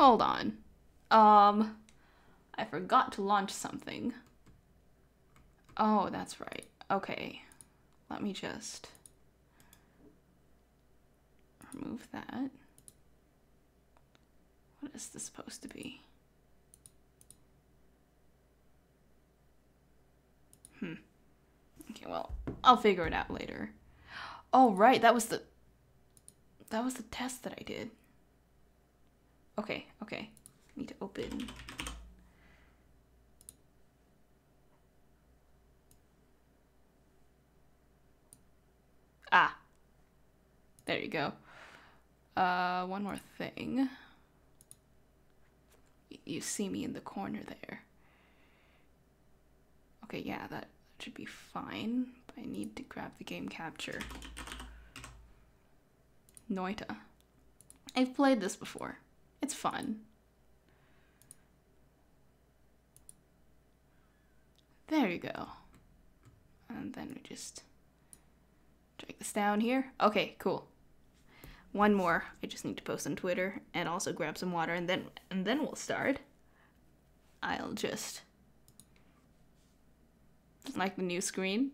Hold on. Um, I forgot to launch something. Oh, that's right. Okay. Let me just remove that. What is this supposed to be? Hmm. Okay, well, I'll figure it out later. Oh, right, that was the that was the test that I did. Okay, okay. Need to open Ah. There you go. Uh, one more thing. You see me in the corner there. Okay, yeah, that should be fine. I need to grab the game capture. Noita. I've played this before. It's fun. There you go. And then we just drag this down here. Okay, cool. One more. I just need to post on Twitter and also grab some water and then and then we'll start. I'll just like the new screen.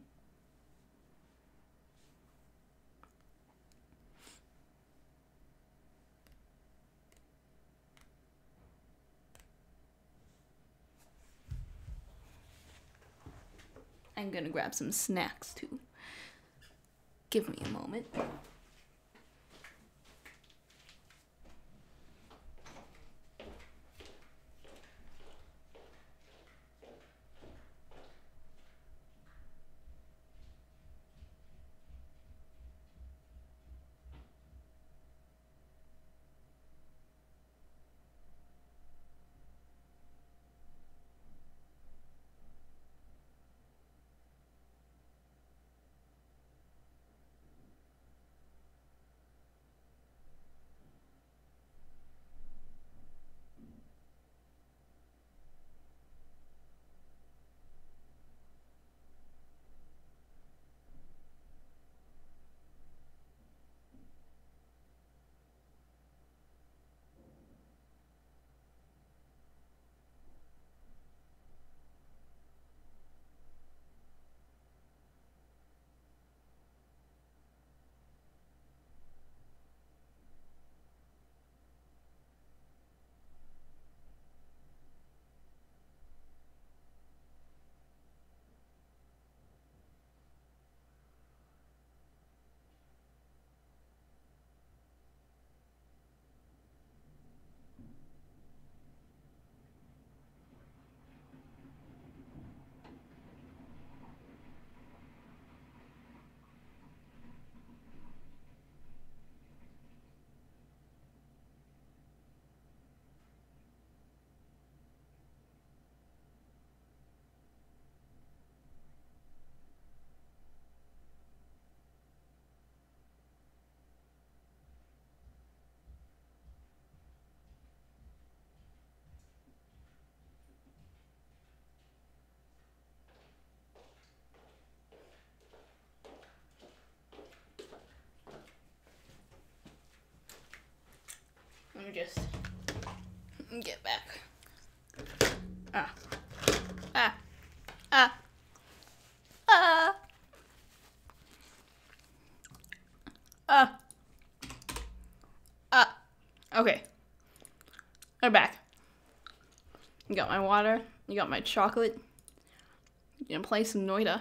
I'm gonna grab some snacks too. Give me a moment. Just get back. Ah. Ah. Ah. Ah. Ah. Ah. Okay. I'm back. You got my water. You got my chocolate. You gonna play some Noita.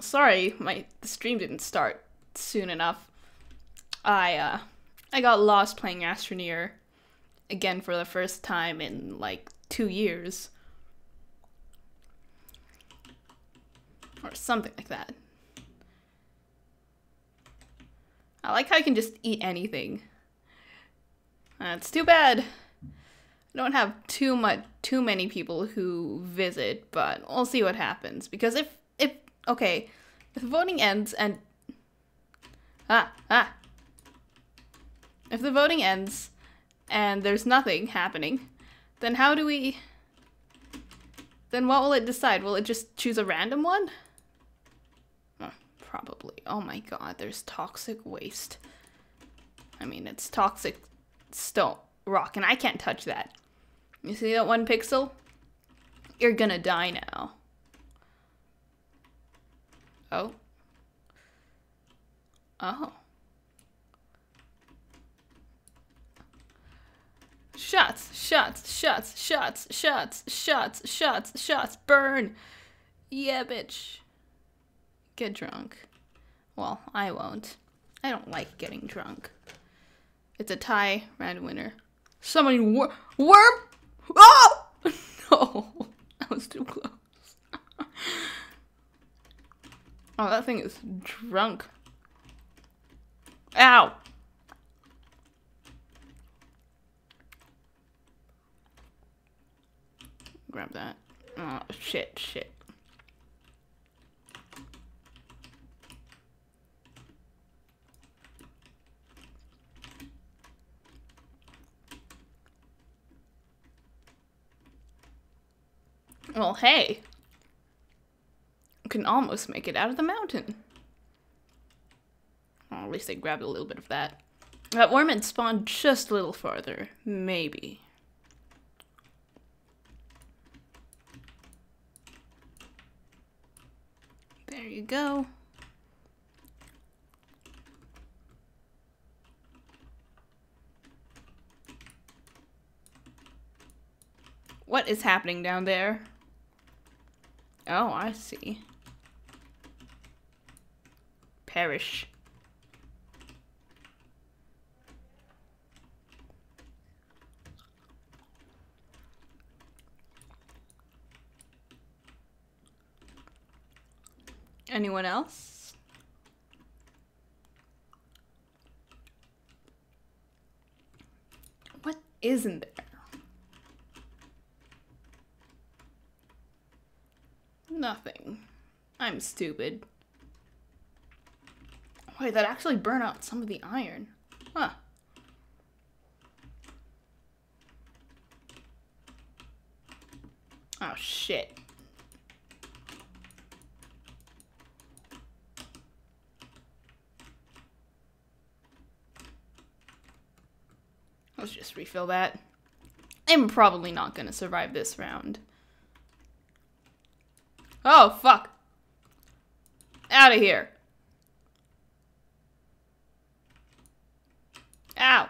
Sorry, my the stream didn't start soon enough. I uh I got lost playing Astroneer again for the first time in like two years. Or something like that. I like how I can just eat anything. That's too bad. I don't have too much too many people who visit, but we'll see what happens. Because if okay, if the voting ends and ah ah if the voting ends and there's nothing happening, then how do we then what will it decide? Will it just choose a random one? Oh, Probably. Oh my god, there's toxic waste. I mean, it's toxic stone rock, and I can't touch that. You see that one pixel? You're gonna die now. Oh. Oh. Shots, shots, shots, shots, shots, shots, shots, shots, burn. Yeah, bitch. Get drunk. Well, I won't. I don't like getting drunk. It's a tie, random winner. Somebody wor- worm. Oh no, that was too close. Oh, that thing is drunk. Ow. Grab that. Oh shit, shit. Well, hey. Can almost make it out of the mountain. Well, at least they grabbed a little bit of that. That worm had spawned just a little farther. Maybe. There you go. What is happening down there? Oh, I see. Perish. Anyone else? What isn't there? Nothing. I'm stupid. Wait, that actually burn out some of the iron. Huh. Oh, shit. Let's just refill that. I'm probably not gonna survive this round. Oh, fuck. Out of here. Ow.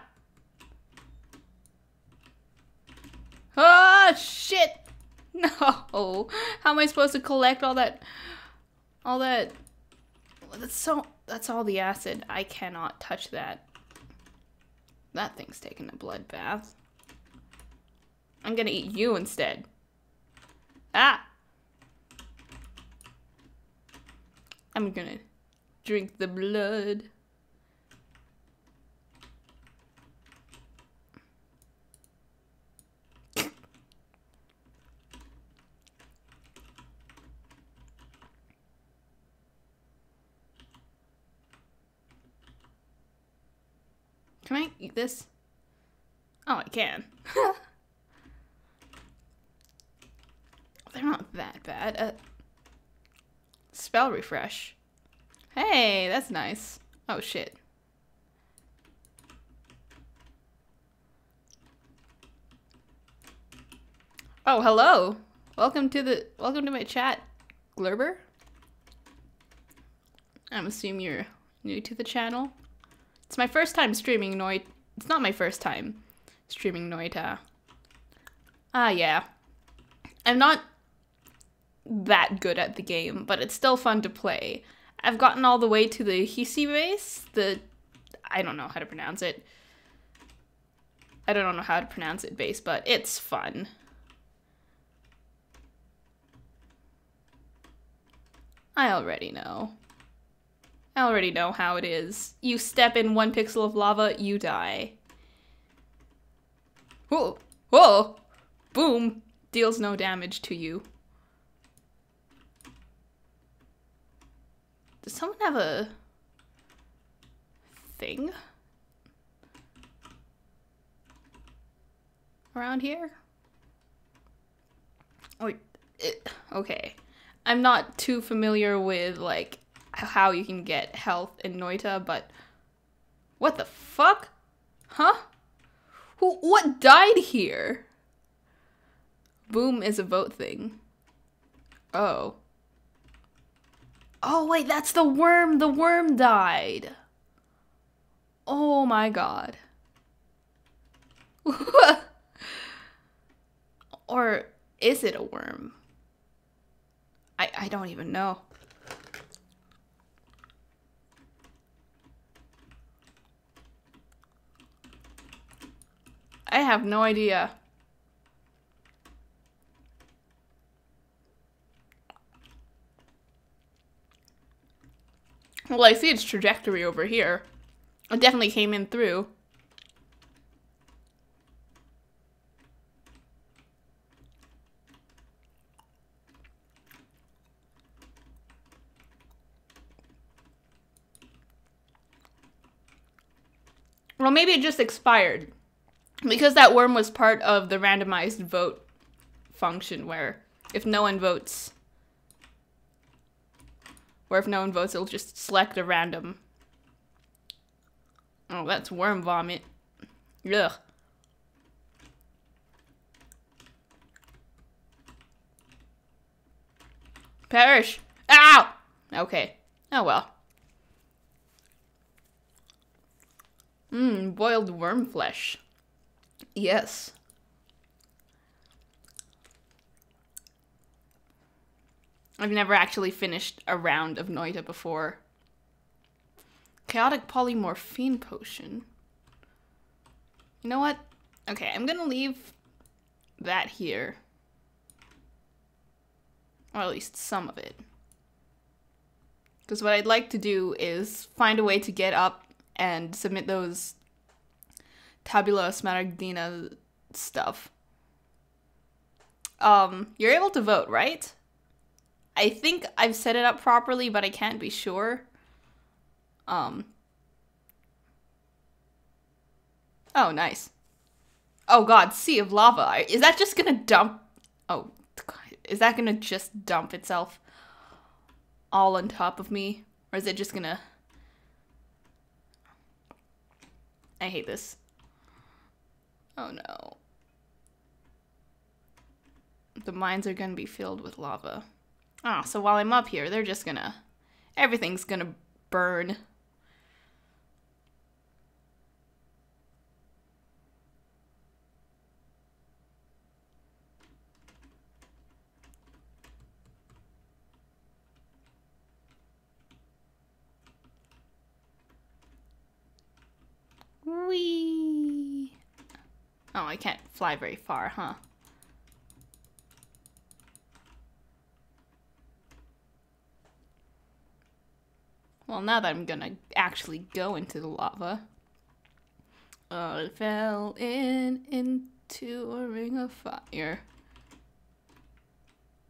Oh, shit. No. How am I supposed to collect all that? All that. That's so. That's all the acid. I cannot touch that. That thing's taking a blood bath. I'm gonna eat you instead. Ah! I'm gonna drink the blood. Can I eat this? Oh, I can. They're not that bad. Uh, Spell refresh. Hey, that's nice. Oh shit. Oh, hello. Welcome to the welcome to my chat, Glurber. I'm assuming you're new to the channel. It's my first time streaming Noita. It's not my first time streaming Noita. Ah, yeah. I'm not that good at the game, but it's still fun to play. I've gotten all the way to the Hiisi base, the I don't know how to pronounce it. I don't know how to pronounce it base, but it's fun. I already know. I already know how it is. You step in one pixel of lava, you die. Whoa! Whoa! Boom! Deals no damage to you. Does someone have a thing around here? Oh, it, eh, okay. I'm not too familiar with like how you can get health in Noita, but what the fuck? Huh? Who what died here? Boom is a vote thing. Oh. Oh wait, that's the worm. The worm died. Oh my god. or is it a worm? I I don't even know. I have no idea. Well, I see its trajectory over here. It definitely came in through. Well, maybe it just expired. Because that worm was part of the randomized vote function where if no one votes, or if no one votes, it'll just select a random. Oh, that's worm vomit. Ugh. Perish. Ow! Okay. Oh well. Mmm, boiled worm flesh. Yes. I've never actually finished a round of Noita before. Chaotic polymorphine potion. You know what? Okay, I'm gonna leave that here. Or at least some of it. Because what I'd like to do is find a way to get up and submit those Tabula Smaragdina stuff. Um, you're able to vote, right? I think I've set it up properly, but I can't be sure. Um. Oh, nice. Oh god, sea of lava. Is that just gonna dump? Oh, is that gonna just dump itself all on top of me? Or is it just gonna... I hate this. Oh no. The mines are gonna be filled with lava. Ah, oh, so while I'm up here, they're just gonna... Everything's gonna burn. Whee! Oh, I can't fly very far, huh? Well, now that I'm gonna actually go into the lava. Uh, I fell in into a ring of fire.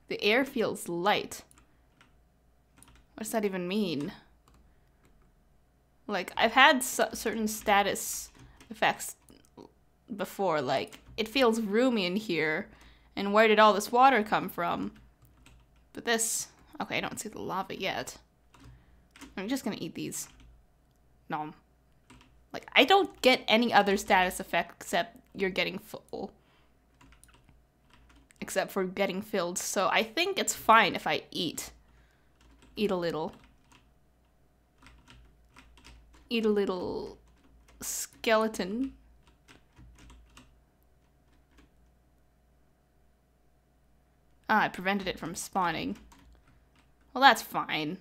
The air feels light. What does that even mean? Like, I've had certain status effects before, like, it feels roomy in here, and where did all this water come from? But this, okay, I don't see the lava yet. I'm just gonna eat these. Nom. Like, I don't get any other status effect except you're getting full. Except for getting filled, so I think it's fine if I eat. Eat a little. Eat a little skeleton. Ah, I prevented it from spawning. Well, that's fine.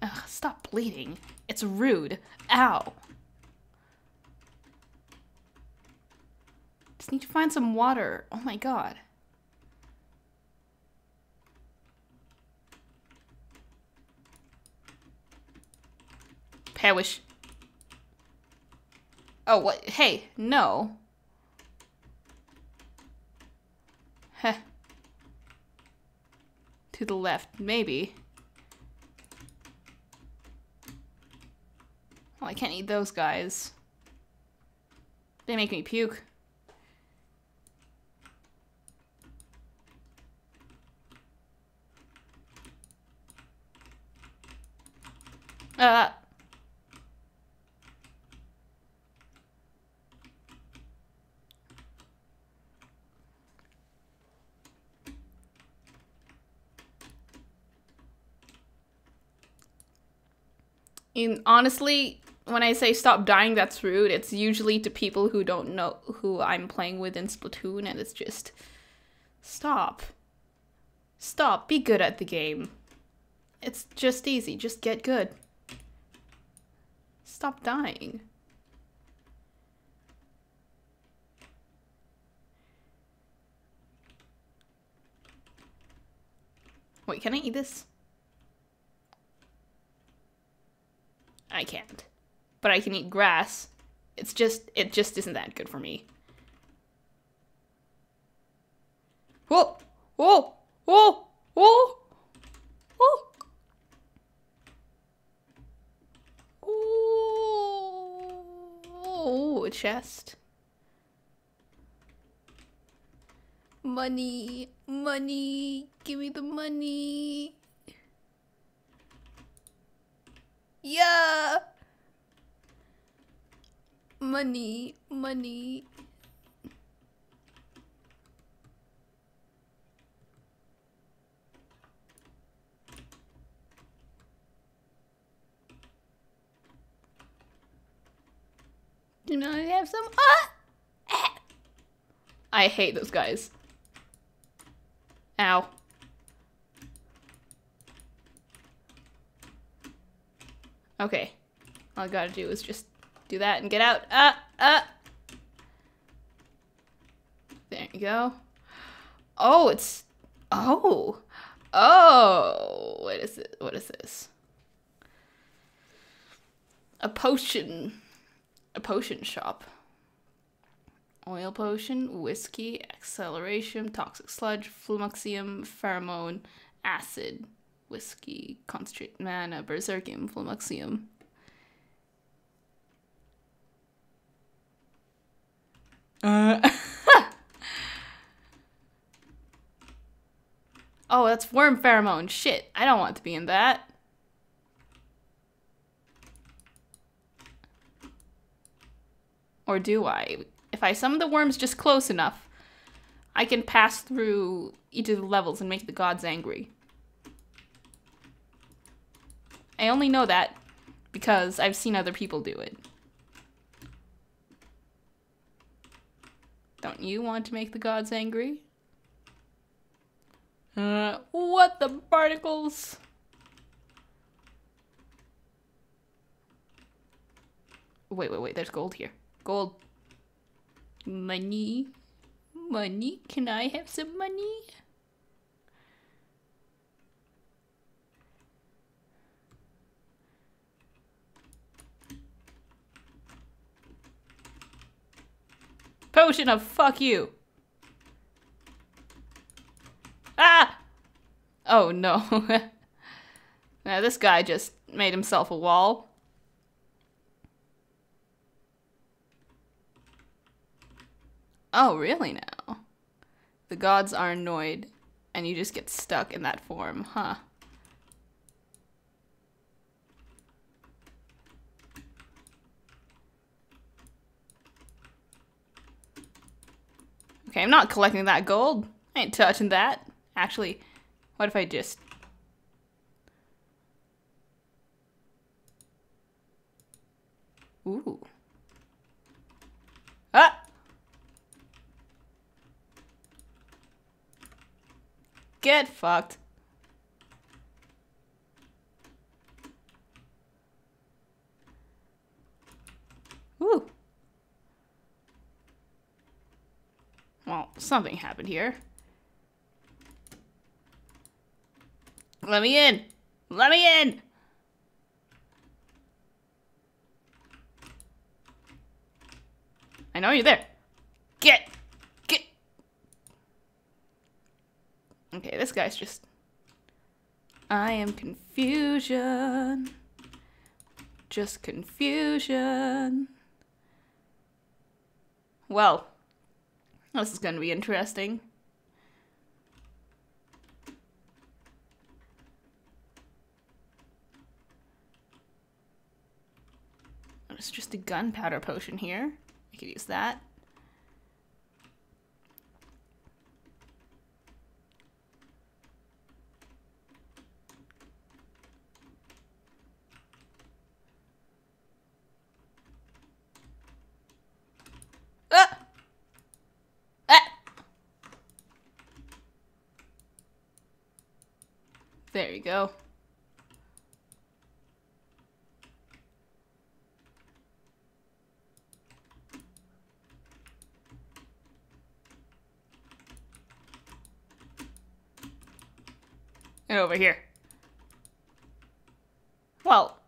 Ugh, stop bleeding. It's rude. Ow. Just need to find some water. Oh my god. Hey, I wish. Oh, what? Hey, no. Heh. To the left, maybe. Oh, I can't eat those guys. They make me puke. Uh, Honestly, when I say stop dying, that's rude. It's usually to people who don't know who I'm playing with in Splatoon, and it's just stop. Stop. Be good at the game. It's just easy. Just get good. Stop dying. Wait, can I eat this? I can't. But I can eat grass. It's just, it just isn't that good for me. Whoa! Whoa! Whoa! Whoa! Whoa! Oh, a chest. Money, money, give me the money. Yeah. Money, money. Do not have some? Ah! I hate those guys. Ow. Okay. All I gotta do is just do that and get out. Ah! Ah! There you go. Oh, it's... Oh! Oh! What is it? What is this? A potion a potion shop. Oil potion, whiskey, acceleration, toxic sludge, flummoxium, pheromone, acid, whiskey, concentrate mana, berserkium, flummoxium. Uh. oh, that's worm pheromone. Shit, I don't want to be in that. Or do I? If I summon the worms just close enough, I can pass through each of the levels and make the gods angry. I only know that because I've seen other people do it. Don't you want to make the gods angry? Uh, what the barnacles? Wait, wait, wait, there's gold here. Gold. Money. Money. Can I have some money? Potion of fuck you. Ah! Oh no. now this guy just made himself a wall. Oh, really now? The gods are annoyed, and you just get stuck in that form, huh? Okay, I'm not collecting that gold. I ain't touching that. Actually, what if I just... Ooh. Ah! Get fucked. Ooh. Well, something happened here. Let me in! Let me in! I know you're there. Get! Get! Okay, this guy's just... I am confusion. just confusion. Well, this is going to be interesting. It's just a gunpowder potion here. I could use that. Ah! Ah! There you go. Get over here. Well,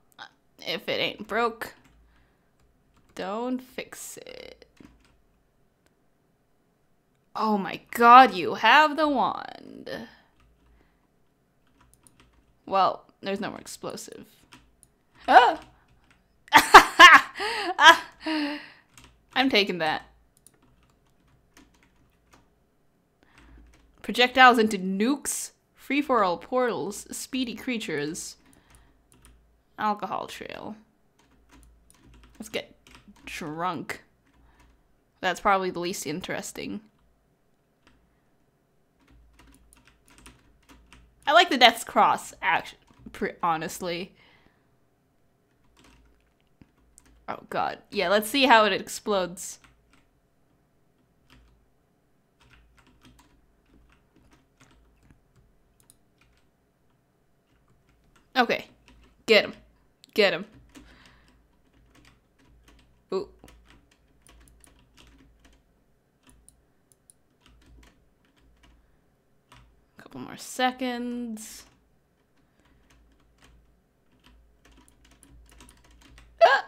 if it ain't broke, don't fix it. Oh my god, you have the wand. Well, there's no more explosive. Ah! I'm taking that. Projectiles into nukes, free for all portals, speedy creatures, alcohol trail. Let's get drunk. That's probably the least interesting. I like the Death's Cross, actually, honestly. Oh god. Yeah, let's see how it explodes. Okay. Get him. Get him. Ooh. Couple more seconds. Ah!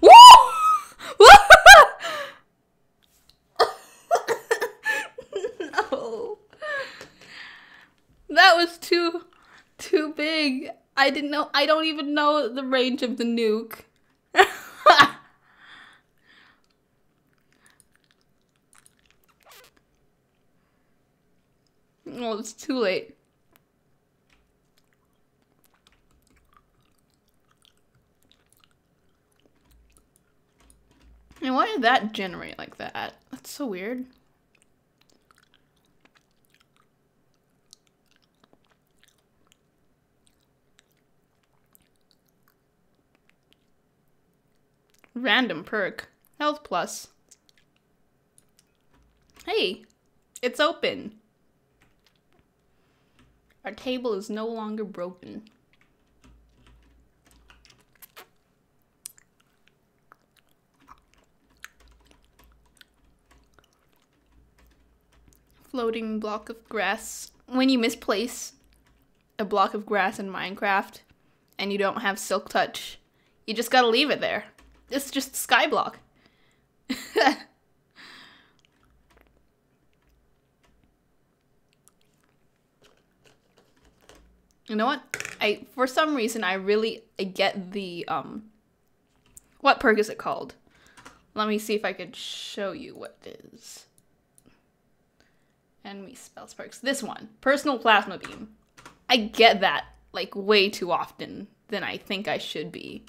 Woo! no. That was too too big. I didn't know I don't even know the range of the nuke. well, it's too late. And why did that generate like that? That's so weird. Random perk. Health plus. Hey, it's open. Our table is no longer broken. Floating block of grass. When you misplace a block of grass in Minecraft and you don't have Silk Touch, you just gotta leave it there. It's just skyblock. you know what? I for some reason I really I get the um what perk is it called? Let me see if I could show you what it is. Enemy spells perks. This one. Personal plasma beam. I get that like way too often than I think I should be.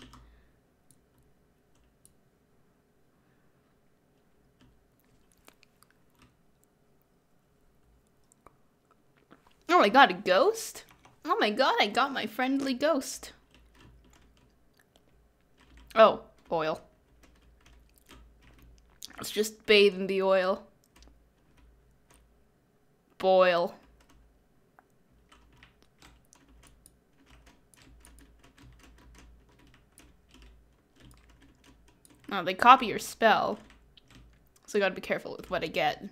Oh, I got a ghost? Oh my god, I got my friendly ghost. Oh, oil. Let's just bathe in the oil. Boil. Oh, they copy your spell. So I gotta be careful with what I get.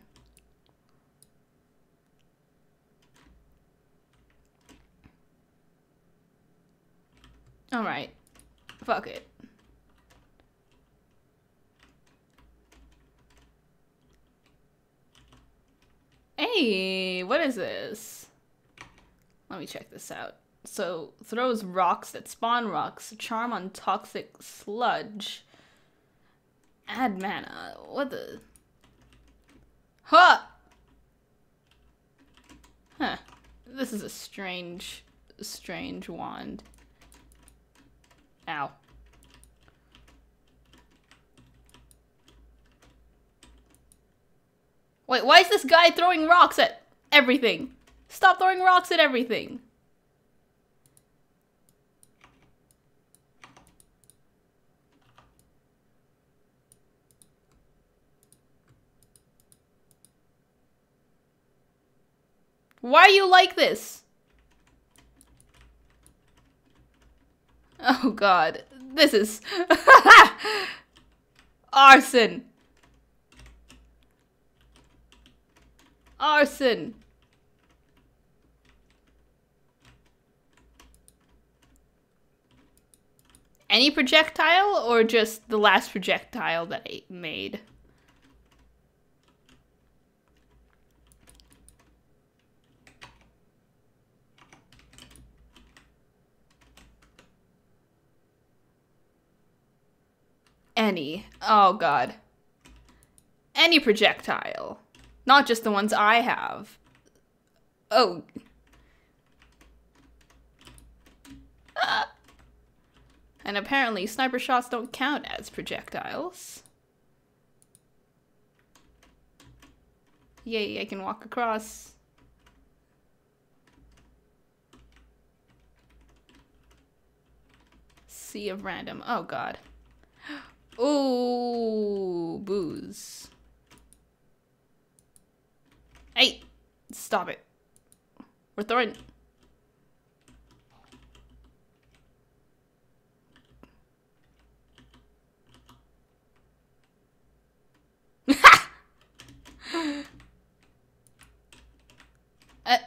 Alright. Fuck it. Hey, what is this? Let me check this out. So, throws rocks that spawn rocks. Charm on toxic sludge. Add mana. What the? Huh! Huh. This is a strange, strange wand. Ow. Wait, why is this guy throwing rocks at everything? Stop throwing rocks at everything. Why are you like this? Oh god. This is... Arson. Arson. Any projectile or just the last projectile that I made? Any. Oh god. Any projectile. Not just the ones I have. Oh. Ah. And apparently sniper shots don't count as projectiles. Yay, I can walk across. Sea of random. Oh god. Oh, booze. Hey, stop it. We're throwing... uh,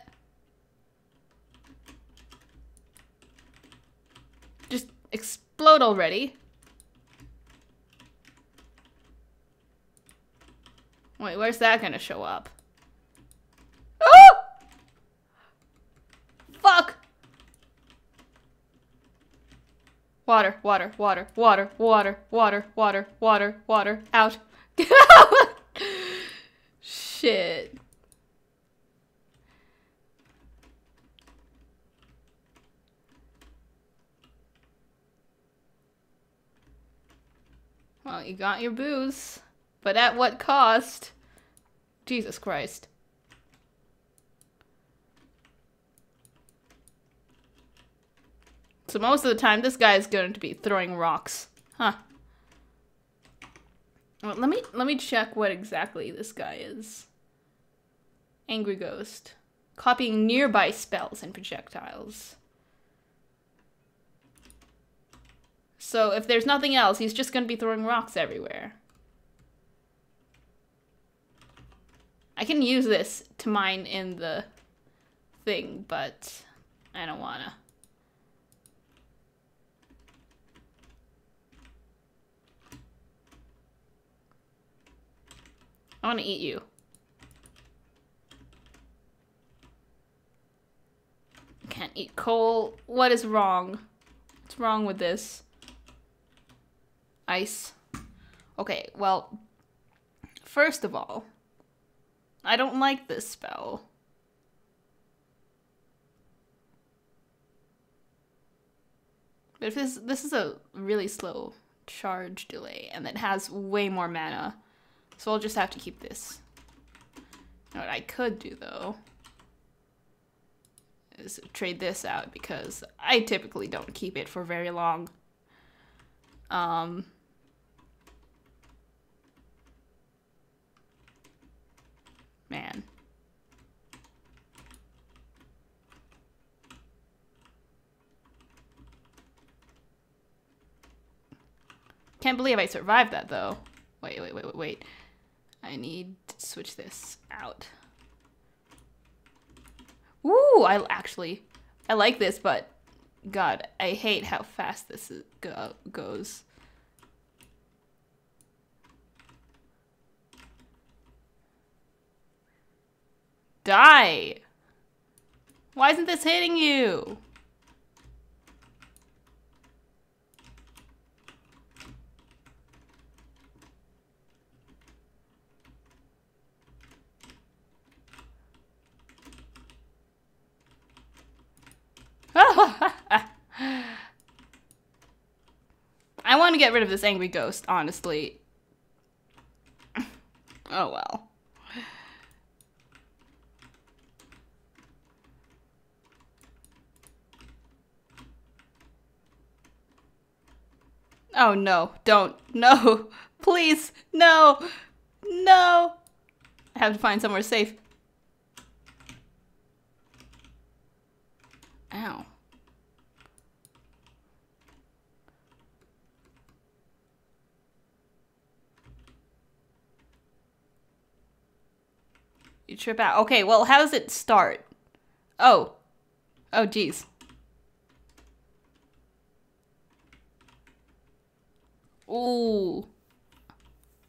just explode already. Wait, where's that gonna show up? Oh! Fuck! Water, water, water, water, water, water, water, water, water, out. Shit. Well, you got your booze. But at what cost? Jesus Christ. So most of the time, this guy is going to be throwing rocks. Huh. Well, let me let me check what exactly this guy is. Angry Ghost. Copying nearby spells and projectiles. So if there's nothing else, he's just going to be throwing rocks everywhere. I can use this to mine in the thing, but I don't wanna. I wanna eat you. Can't eat coal. What is wrong? What's wrong with this? Ice. Okay, well, first of all, I don't like this spell. But if this this is a really slow charge delay and it has way more mana. So I'll just have to keep this. You know what I could do though is trade this out because I typically don't keep it for very long. Um Man. Can't believe I survived that though. Wait, wait, wait, wait, wait. I need to switch this out. Ooh, I actually, I like this, but God, I hate how fast this is, go, goes. Die! Why isn't this hitting you? I want to get rid of this angry ghost, honestly. oh well. Oh no, don't. No. Please. No. No. I have to find somewhere safe. Ow. You trip out. Okay, well, how does it start? Oh. Oh, geez. Ooh.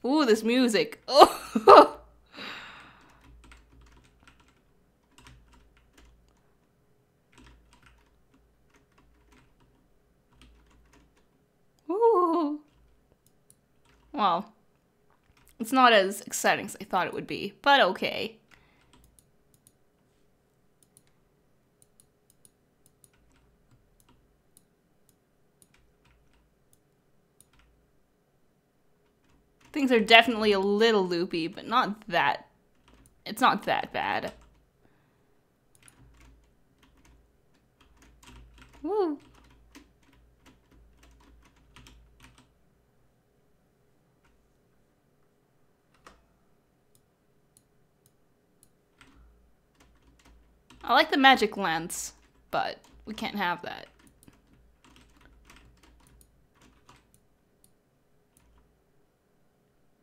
Ooh, this music. Oh. Ooh. Well, it's not as exciting as I thought it would be, but okay. Things are definitely a little loopy, but not that. It's not that bad. Woo. I like the magic lens, but we can't have that.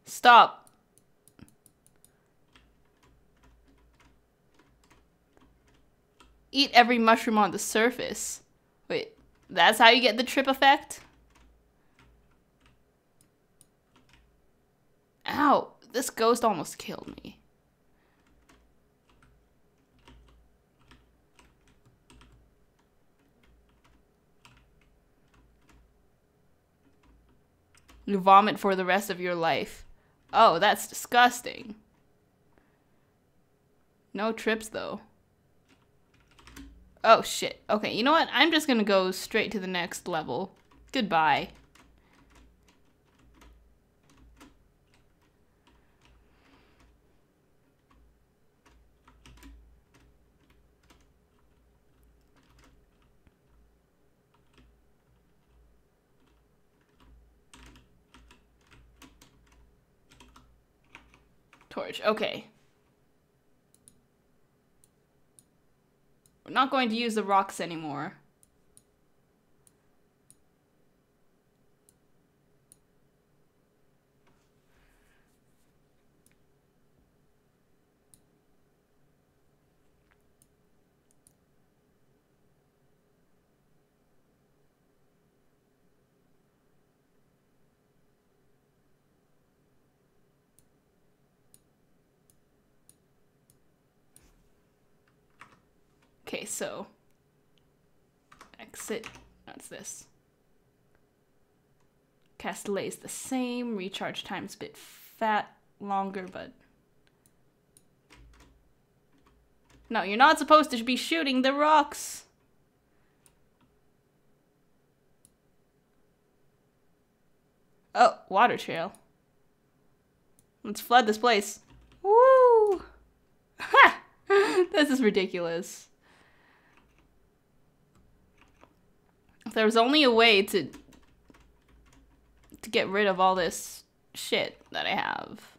Stop. Eat every mushroom on the surface. Wait, that's how you get the trip effect? Ow, this ghost almost killed me. You vomit for the rest of your life. Oh, that's disgusting. No trips, though. Oh, shit. Okay, you know what? I'm just gonna go straight to the next level. Goodbye. Torch. Okay. We're not going to use the rocks anymore. Okay, so exit, that's this. Cast delay is the same, recharge time's a bit fat, longer, but... No, you're not supposed to be shooting the rocks! Oh, water trail. Let's flood this place. Woo! Ha! this is ridiculous. If there was only a way to to get rid of all this shit that I have.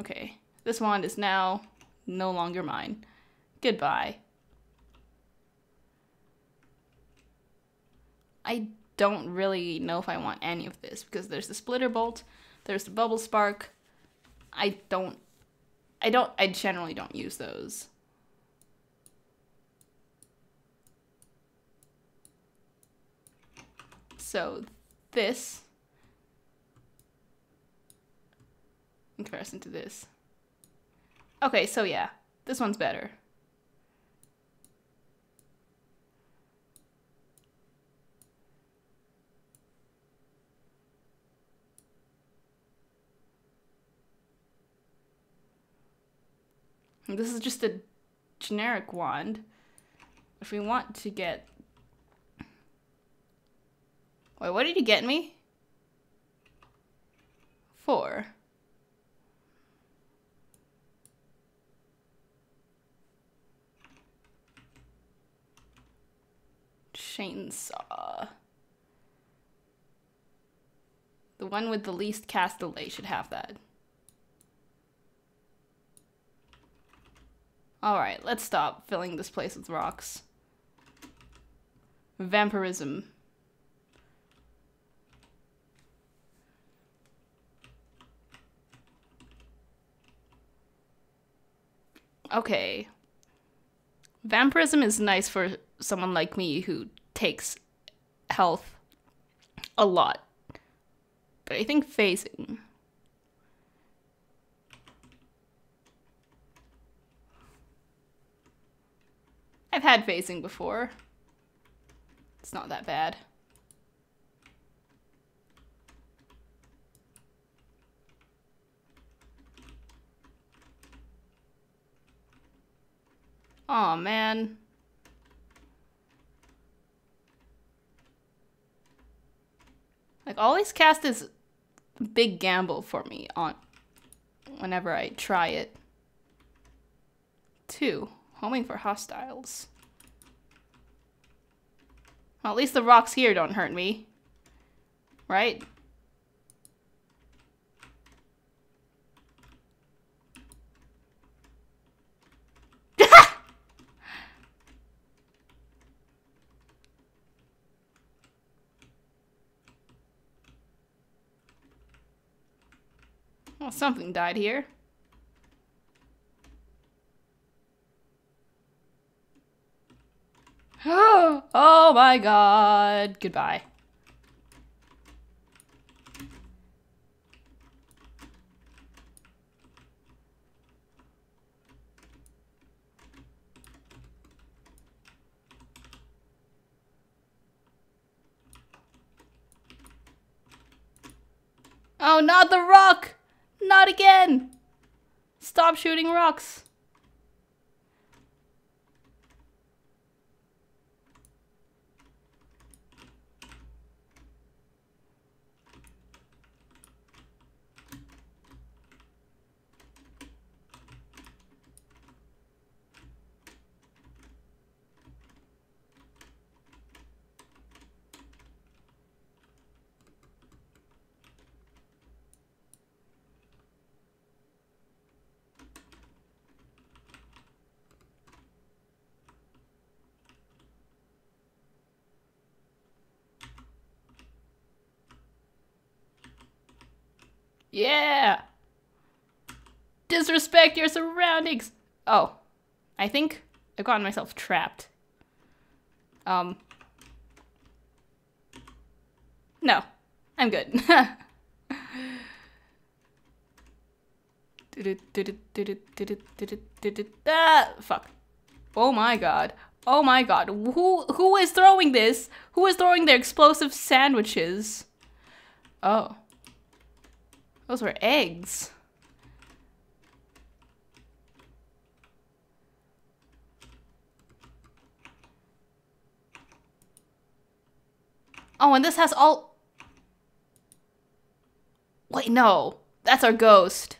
Okay, this wand is now no longer mine. Goodbye. I don't really know if I want any of this because there's the splitter bolt, there's the bubble spark. I don't I don't I generally don't use those. So this in comparison to this. Okay, so yeah, this one's better. This is just a generic wand. If we want to get... Wait, what did you get me? Four. Chainsaw. The one with the least cast delay should have that. Alright, let's stop filling this place with rocks. Vampirism. Okay. Vampirism is nice for someone like me who takes health a lot. But I think phasing. I've had phasing before. It's not that bad. Oh, man. Like, always cast is big gamble for me on whenever I try it. Two, homing for hostiles. Well, at least the rocks here don't hurt me. Right? Well, something died here. oh my god. Goodbye. Oh, not the rock! Not again! Stop shooting rocks. Yeah! Disrespect your surroundings! Oh. I think I've gotten myself trapped. Um. No. I'm good. ah, fuck. Oh my god. Oh my god. Who who is throwing this? Who is throwing their explosive sandwiches? Oh. Those were eggs. Oh, and this has all... Wait, no. That's our ghost.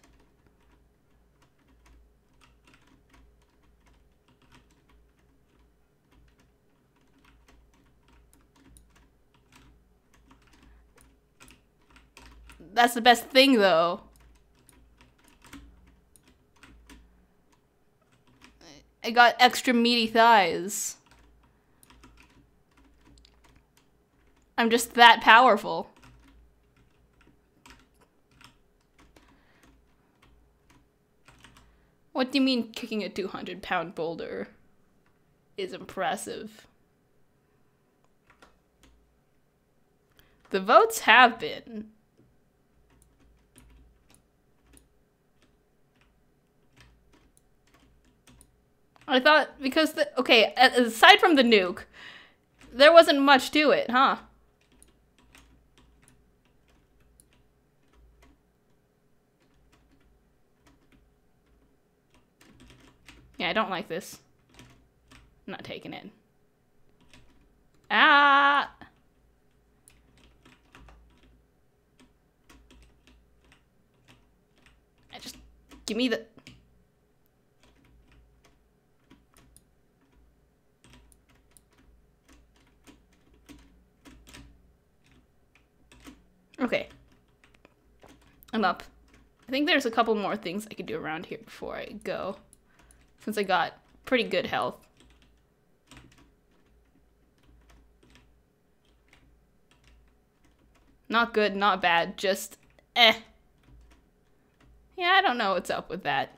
That's the best thing, though. I got extra meaty thighs. I'm just that powerful. What do you mean kicking a 200 pound boulder is impressive? The votes have been I thought because the okay, aside from the nuke, there wasn't much to it, huh? Yeah, I don't like this. I'm not taking it. Ah! I just give me the Okay. I'm up. I think there's a couple more things I could do around here before I go. Since I got pretty good health. Not good, not bad, just eh. Yeah, I don't know what's up with that.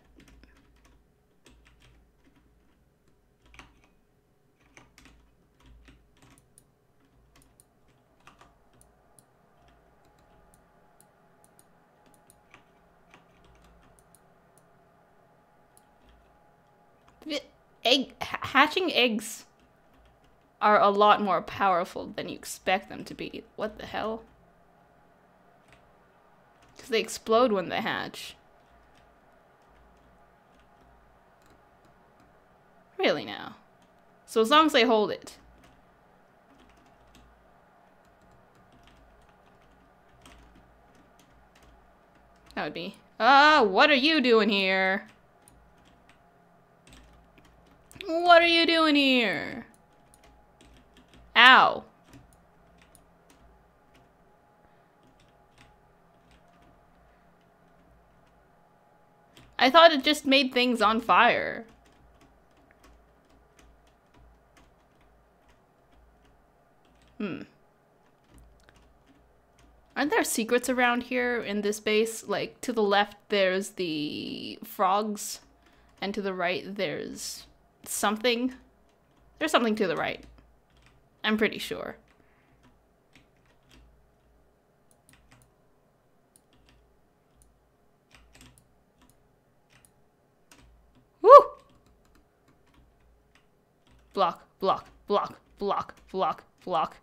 Egg hatching eggs are a lot more powerful than you expect them to be. What the hell? Because they explode when they hatch. Really now. So as long as they hold it. That would be. Ah, what are you doing here? What are you doing here? Ow. I thought it just made things on fire. Hmm. Aren't there secrets around here in this base? Like, to the left there's the frogs, and to the right there's something. There's something to the right. I'm pretty sure. Woo! Block, block, block, block, block, block.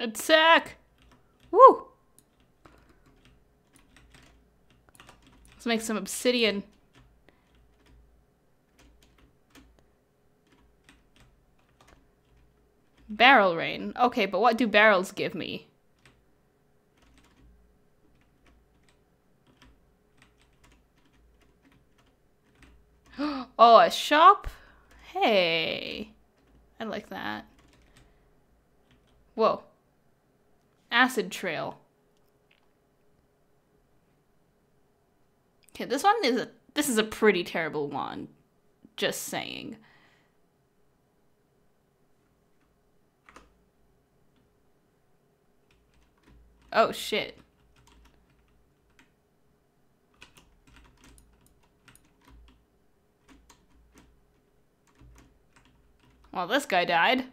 Attack! Woo! Let's make some obsidian. Barrel rain. Okay, but what do barrels give me? oh, a shop? Hey. I like that. Whoa. Acid Trail. Okay, this one is a this is a pretty terrible one. Just saying. Oh shit. Well, this guy died.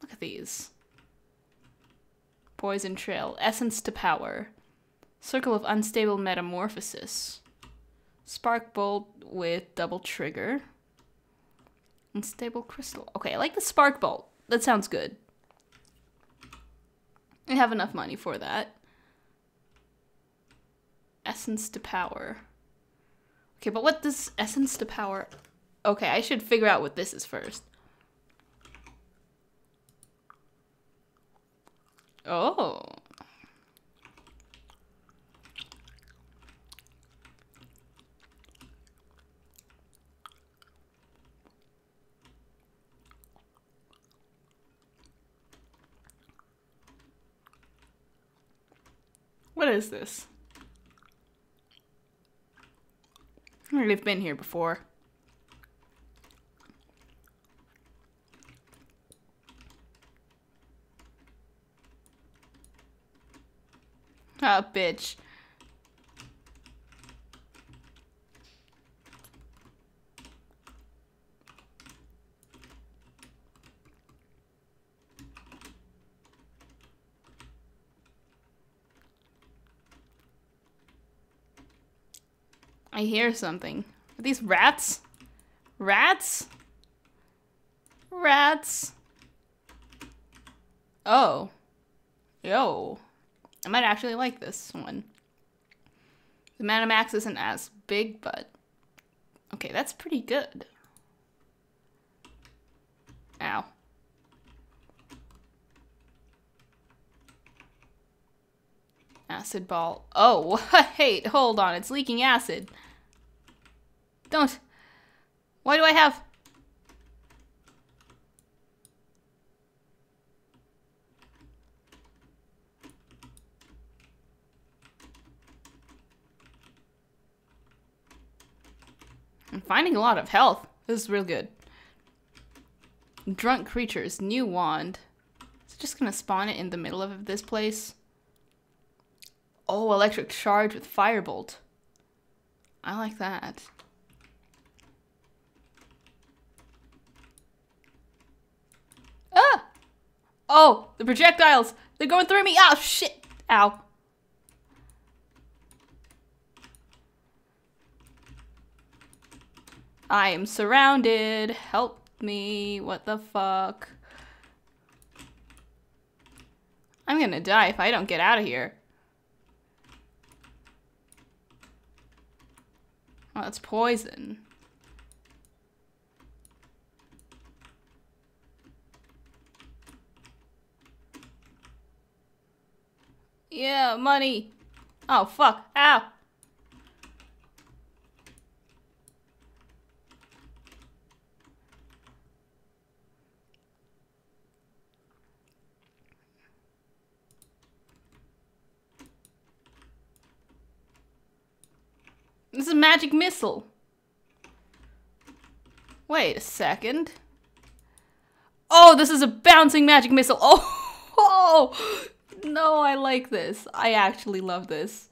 Look at these. Poison Trail. Essence to Power. Circle of Unstable Metamorphosis. Spark Bolt with double trigger. Unstable Crystal. Okay, I like the Spark Bolt. That sounds good. I have enough money for that. Essence to Power. Okay, but what does Essence to Power... Okay, I should figure out what this is first. Oh. What is this? I've been here before. Ah, bitch. I hear something. Are these rats? Rats? Rats? Oh. Yo. I might actually like this one. The Manamax isn't as big, but... Okay, that's pretty good. Ow. Acid ball. Oh, wait, hold on. It's leaking acid. Don't. Why do I have... I'm finding a lot of health. This is real good. Drunk creatures, new wand. Is it just gonna spawn it in the middle of this place? Oh, electric charge with firebolt. I like that. Ah! Oh, the projectiles! They're going through me! Oh, shit! Ow. I am surrounded. Help me. What the fuck? I'm gonna die if I don't get out of here. Oh, that's poison. Yeah, money. Oh, fuck. Ow. This is a magic missile. Wait a second. Oh, this is a bouncing magic missile. Oh, oh, no, I like this. I actually love this.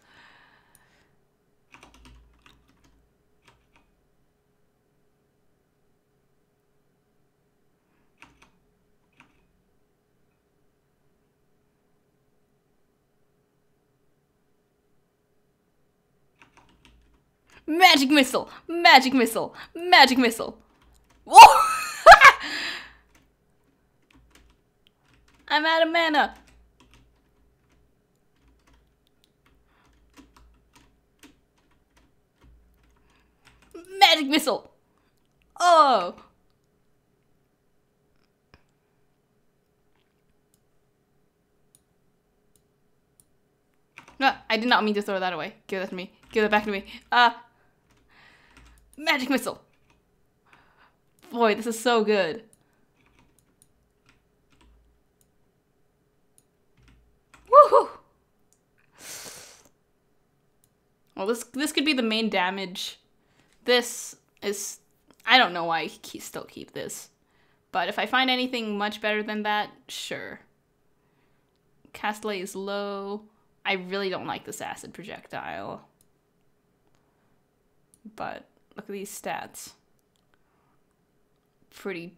Magic missile! Magic missile! Magic missile! Whoa! I'm out of mana. Magic missile! Oh! No, I did not mean to throw that away. Give that to me. Give that back to me. Uh, Magic missile! Boy, this is so good. Woohoo! Well, this this could be the main damage. This is... I don't know why I keep, still keep this. But if I find anything much better than that, sure. Cast delay is low. I really don't like this acid projectile. But Look at these stats. Pretty...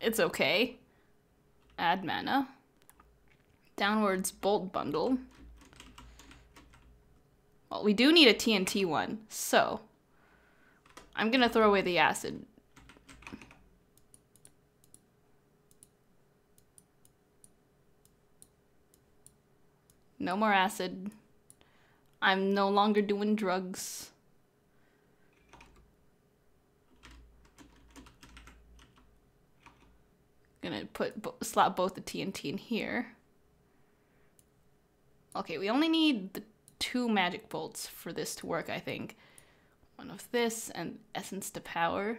It's okay. Add mana. Downwards bolt bundle. Well, we do need a TNT one, so... I'm gonna throw away the acid. No more acid. I'm no longer doing drugs. Gonna put slot both the TNT in here. Okay, we only need the two magic bolts for this to work, I think. One of this and essence to power.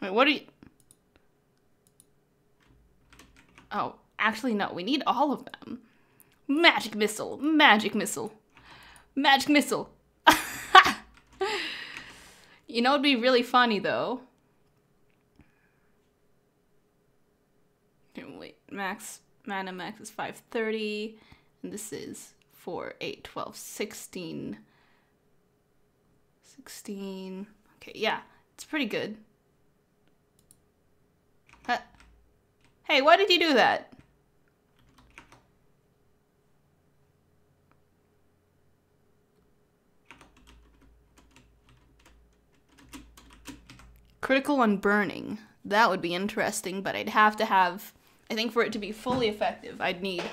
Wait, what are you... Oh, actually, no. We need all of them. Magic missile! Magic missile! Magic missile. You know, it'd be really funny though. Wait, max mana max is 530, and this is 4, 8, 12, 16. 16. Okay, yeah, it's pretty good. Uh, hey, why did you do that? Critical on burning. That would be interesting, but I'd have to have. I think for it to be fully effective, I'd need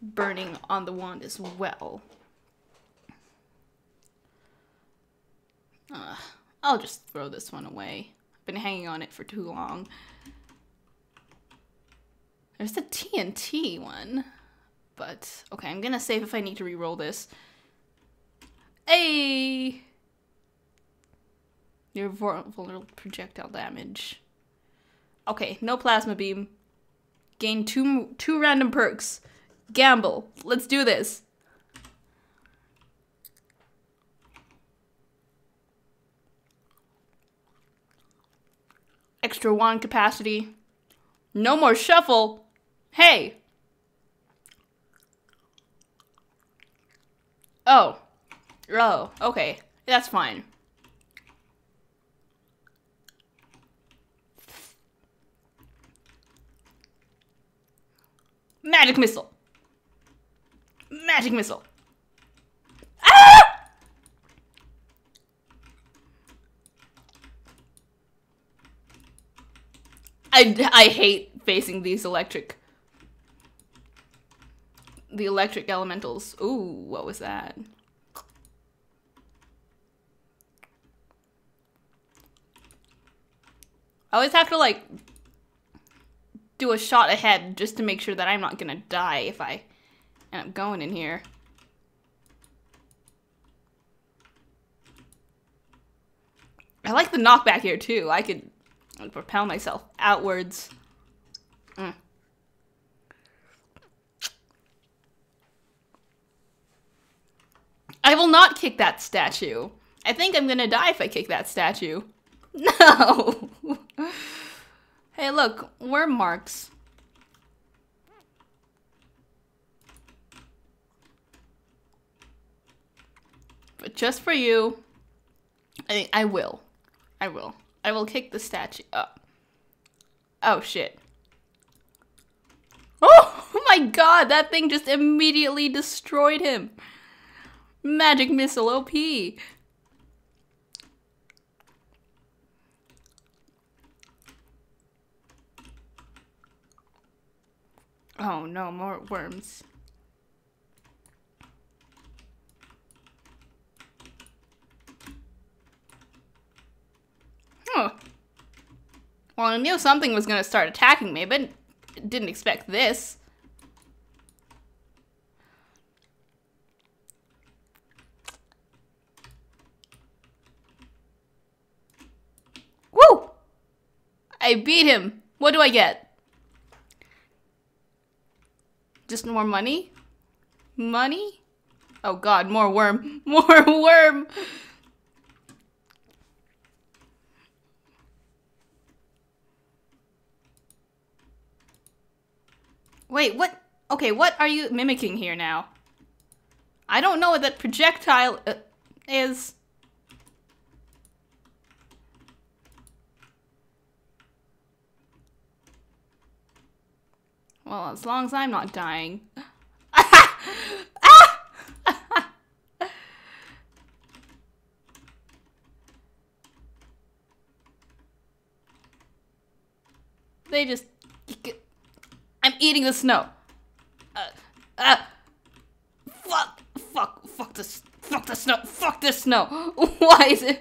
burning on the wand as well. I'll just throw this one away. I've been hanging on it for too long. There's the TNT one. But, okay, I'm gonna save if I need to re-roll this. Hey! Your vulnerable projectile damage. Okay, no plasma beam. Gain two two random perks. Gamble. Let's do this. Extra wand capacity. No more shuffle. Hey. Oh. Oh, okay. That's fine. Magic missile. Magic missile. Ah! I, I hate facing these electric the electric elementals. Ooh, what was that? I always have to like do a shot ahead just to make sure that I'm not gonna die if I end up going in here. I like the knockback here too. I could propel myself outwards. Mm. I will not kick that statue. I think I'm gonna die if I kick that statue. No! Hey, look, worm marks. But just for you, I, I will. I will. I will kick the statue up. Oh, shit. Oh, oh my god, that thing just immediately destroyed him. Magic missile OP. Oh no, more worms. Huh. Well, I knew something was gonna start attacking me, but didn't expect this. Woo! I beat him. What do I get? Just more money? Money? Oh god, more worm. More worm! Wait, what? Okay, what are you mimicking here now? I don't know what that projectile uh, is. Well, as long as I'm not dying. they just... I'm eating the snow. Uh, uh, fuck, fuck, fuck this, fuck the snow, fuck this snow. Why is it...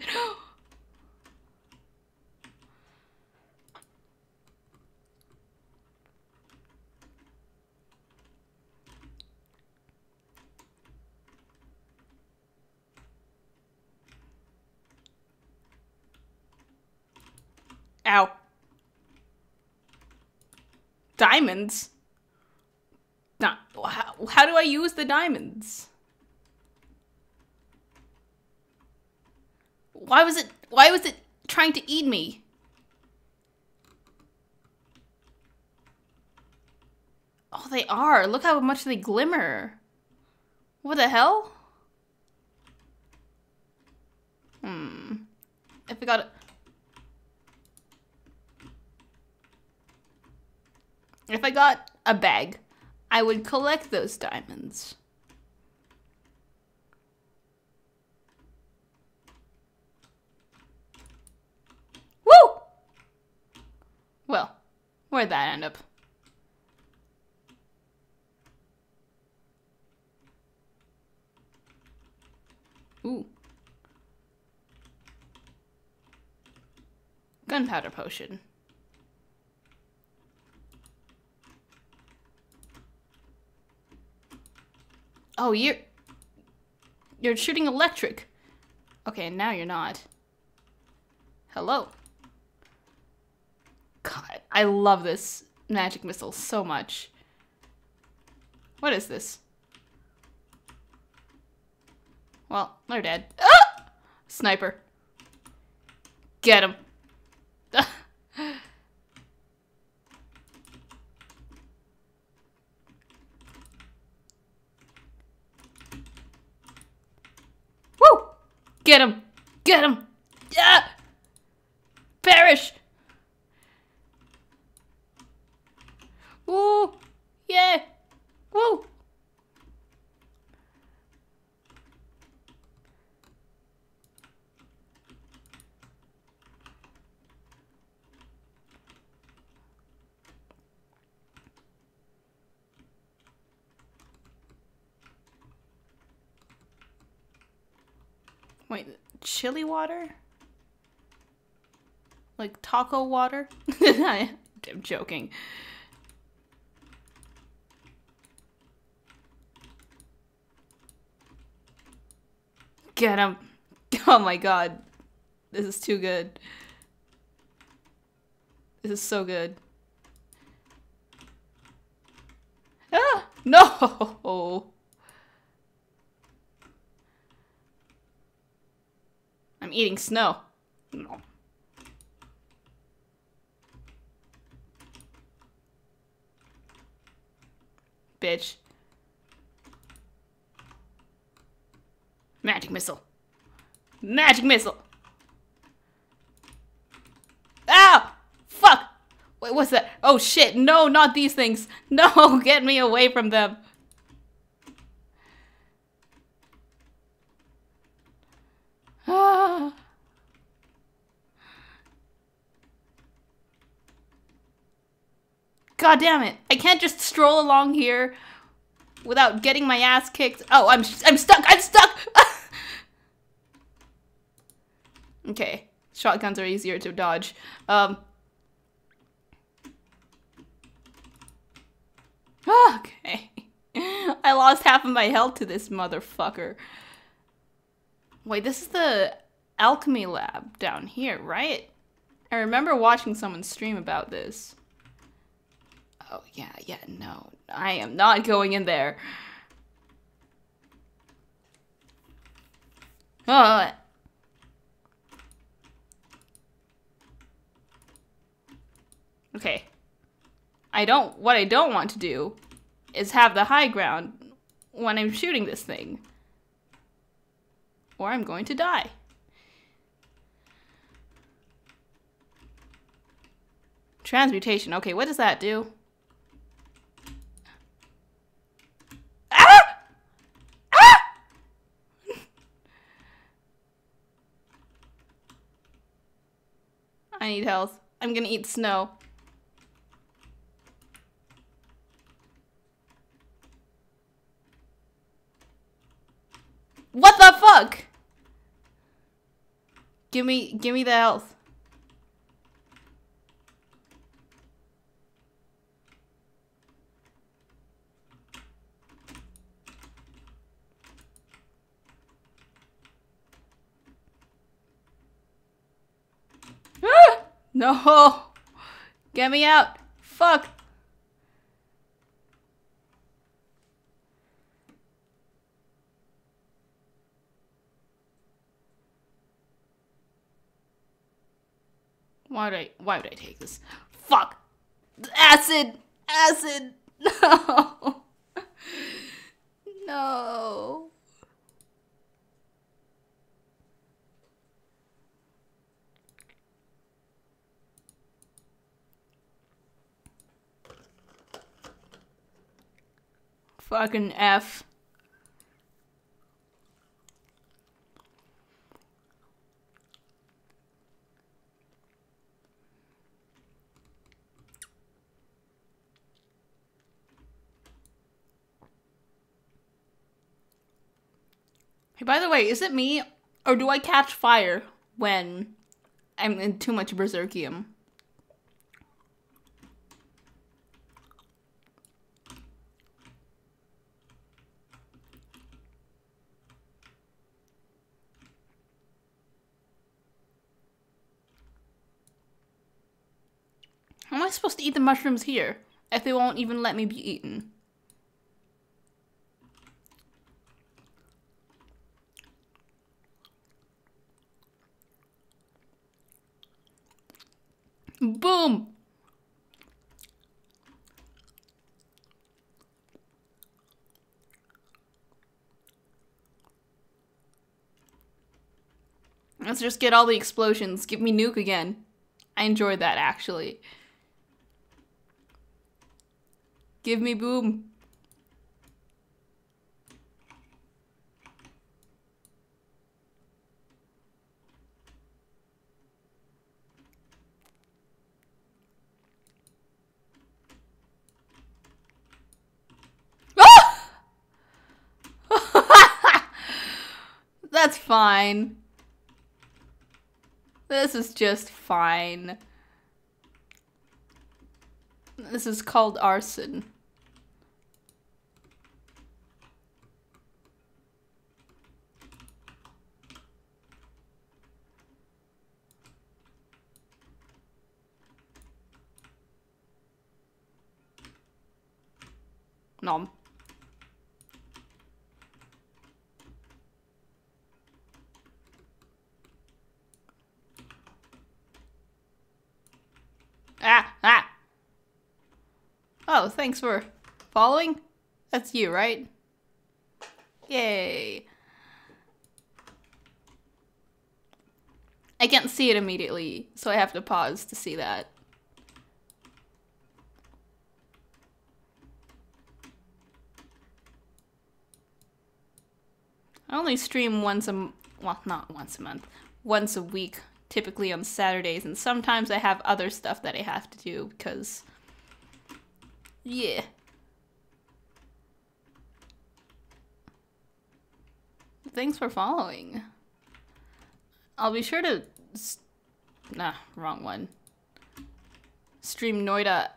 Ow. Diamonds? Not, how, how do I use the diamonds? Why was it why was it trying to eat me? Oh, they are. Look how much they glimmer. What the hell? Hmm. If we got If I got a bag, I would collect those diamonds. Woo! Well, where'd that end up? Ooh. Gunpowder potion. Oh, you're... You're shooting electric. Okay, now you're not. Hello. God, I love this magic missile so much. What is this? Well, they're dead. Ah! Sniper. Get him. Woo! Get him! Get him! Yeah! Perish! Woo! Yeah! Woo! Wait, chili water? Like taco water? I'm joking. Get him. Oh my god. This is too good. This is so good. Ah! No! eating snow. No. Bitch. Magic missile. Magic missile. Ow! Fuck! Wait, what's that? Oh shit, no, not these things. No, get me away from them. Ah. God damn it. I can't just stroll along here without getting my ass kicked. Oh, I'm I'm stuck. I'm stuck. okay. Shotguns are easier to dodge. Um Okay. I lost half of my health to this motherfucker. Wait, this is the alchemy lab down here, right? I remember watching someone stream about this. Oh, yeah, yeah, no. I am not going in there. Oh. Okay. I don't, what I don't want to do is have the high ground when I'm shooting this thing or I'm going to die. Transmutation. Okay, what does that do? Ah! Ah! I need health. I'm gonna eat snow. What the fuck? Give me, give me the health. No! Get me out! Fuck! Why did I why would I take this? Fuck! Acid! Acid! No! No. Fucking F. Hey, by the way, is it me or do I catch fire when I'm in too much berserkium? Am I supposed to eat the mushrooms here if they won't even let me be eaten? Boom! Let's just get all the explosions. Give me nuke again. I enjoyed that actually. Give me boom. That's fine. This is just fine. This is called arson. Nom. Ah, ah. Oh, thanks for following. That's you, right? Yay. I can't see it immediately, so I have to pause to see that. Stream once a well, not once a month, once a week, typically on Saturdays, and sometimes I have other stuff that I have to do because, yeah. Thanks for following. I'll be sure to, nah, wrong one. Stream Noita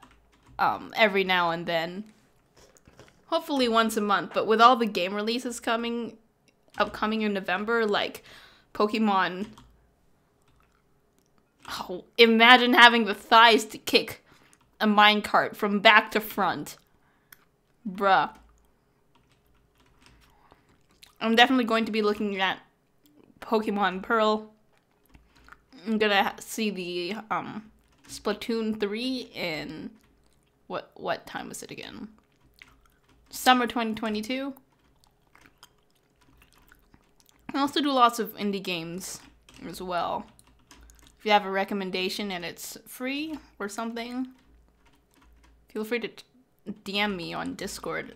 um, every now and then. Hopefully once a month, but with all the game releases coming, upcoming in November, like Pokemon. Oh, imagine having the thighs to kick a minecart from back to front. Bruh. I'm definitely going to be looking at Pokemon Pearl. I'm gonna see the um, Splatoon 3 in what what time was it again? Summer 2022. I also do lots of indie games as well. If you have a recommendation and it's free or something, feel free to DM me on Discord.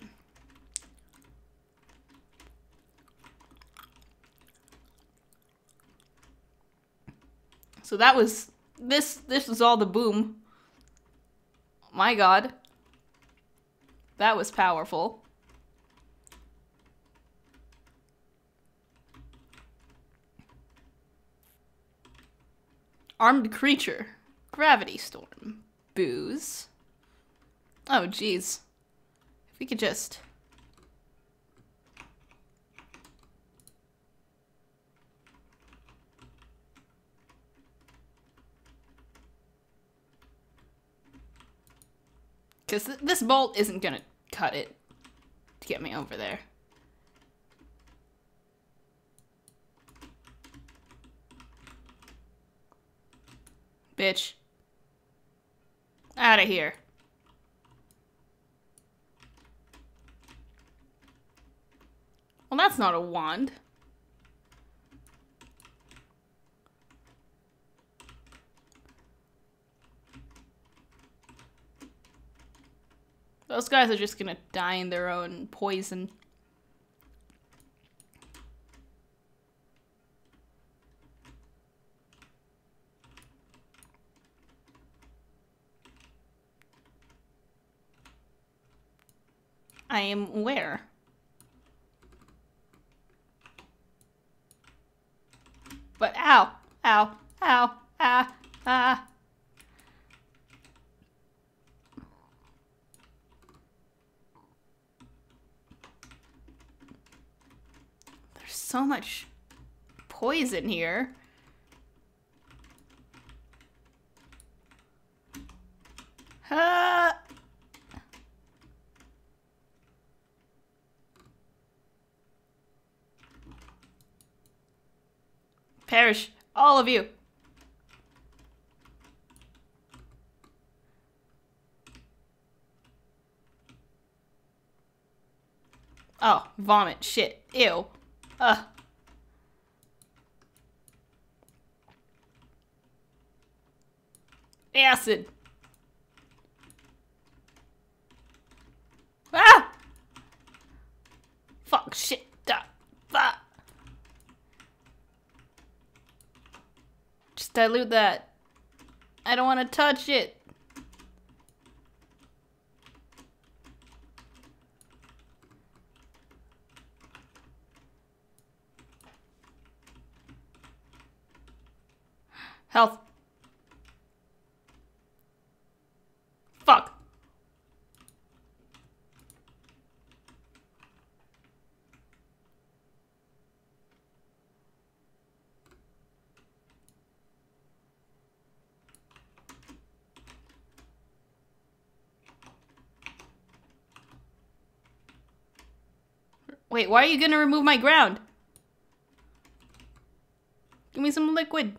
So that was this this was all the boom. My god. That was powerful. Armed creature. Gravity storm. Booze. Oh, jeez. If we could just... Because th this bolt isn't gonna cut it to get me over there. Bitch. Out of here. Well, that's not a wand. Those guys are just gonna die in their own poison. I am where? But ow, ow, ow, ah, ah. There's so much poison here. Ah! Perish, all of you. Oh, vomit, shit, ew. Ugh. Acid. Ah! Fuck, shit, duh, fuck. Dilute that. I don't want to touch it. Health. Fuck. Wait, why are you gonna remove my ground? Give me some liquid.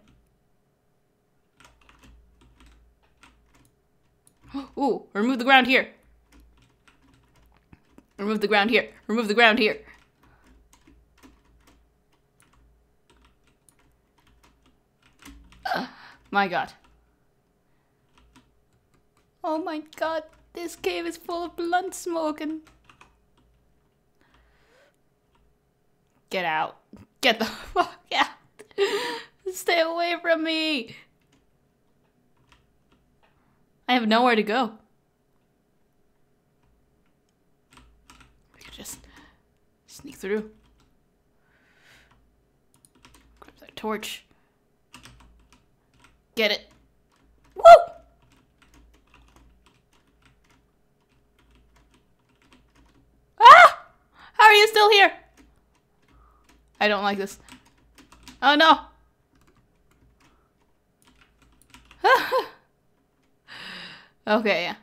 Ooh, remove the ground here. Remove the ground here. Remove the ground here. my god. Oh my god, this cave is full of blunt smoking. Get out. Get the fuck out. Stay away from me. I have nowhere to go. We can just sneak through. Grab that torch. Get it. Woo! Ah! How are you still here? I don't like this. Oh no! okay,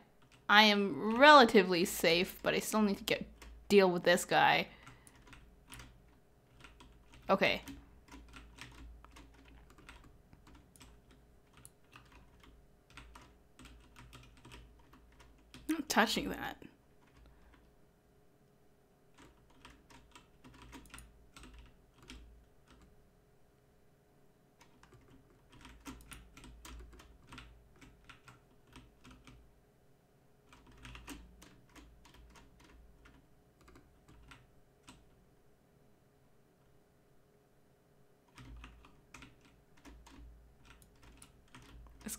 I am relatively safe, but I still need to get deal with this guy. Okay. I'm not touching that.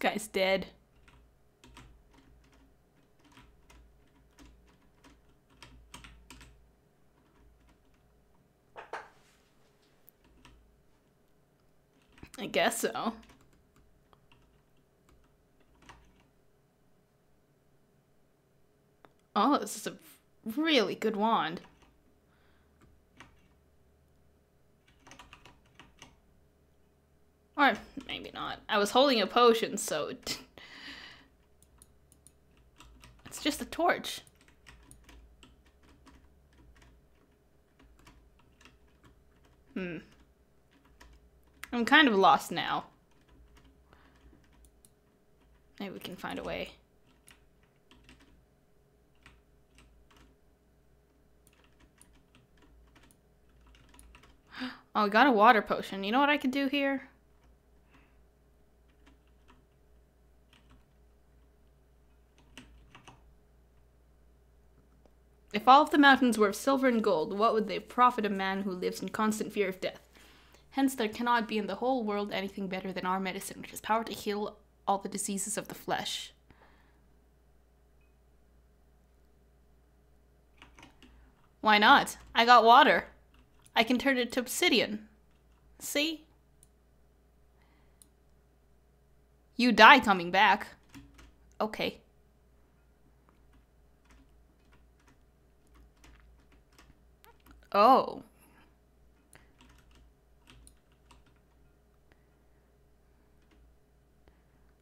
Guy's dead. I guess so. Oh, this is a really good wand. Or maybe not. I was holding a potion, so it's just a torch. Hmm. I'm kind of lost now. Maybe we can find a way. Oh, we got a water potion. You know what I could do here? If all of the mountains were of silver and gold, what would they profit a man who lives in constant fear of death? Hence, there cannot be in the whole world anything better than our medicine, which has power to heal all the diseases of the flesh. Why not? I got water. I can turn it to obsidian. See? You die coming back. Okay. Oh.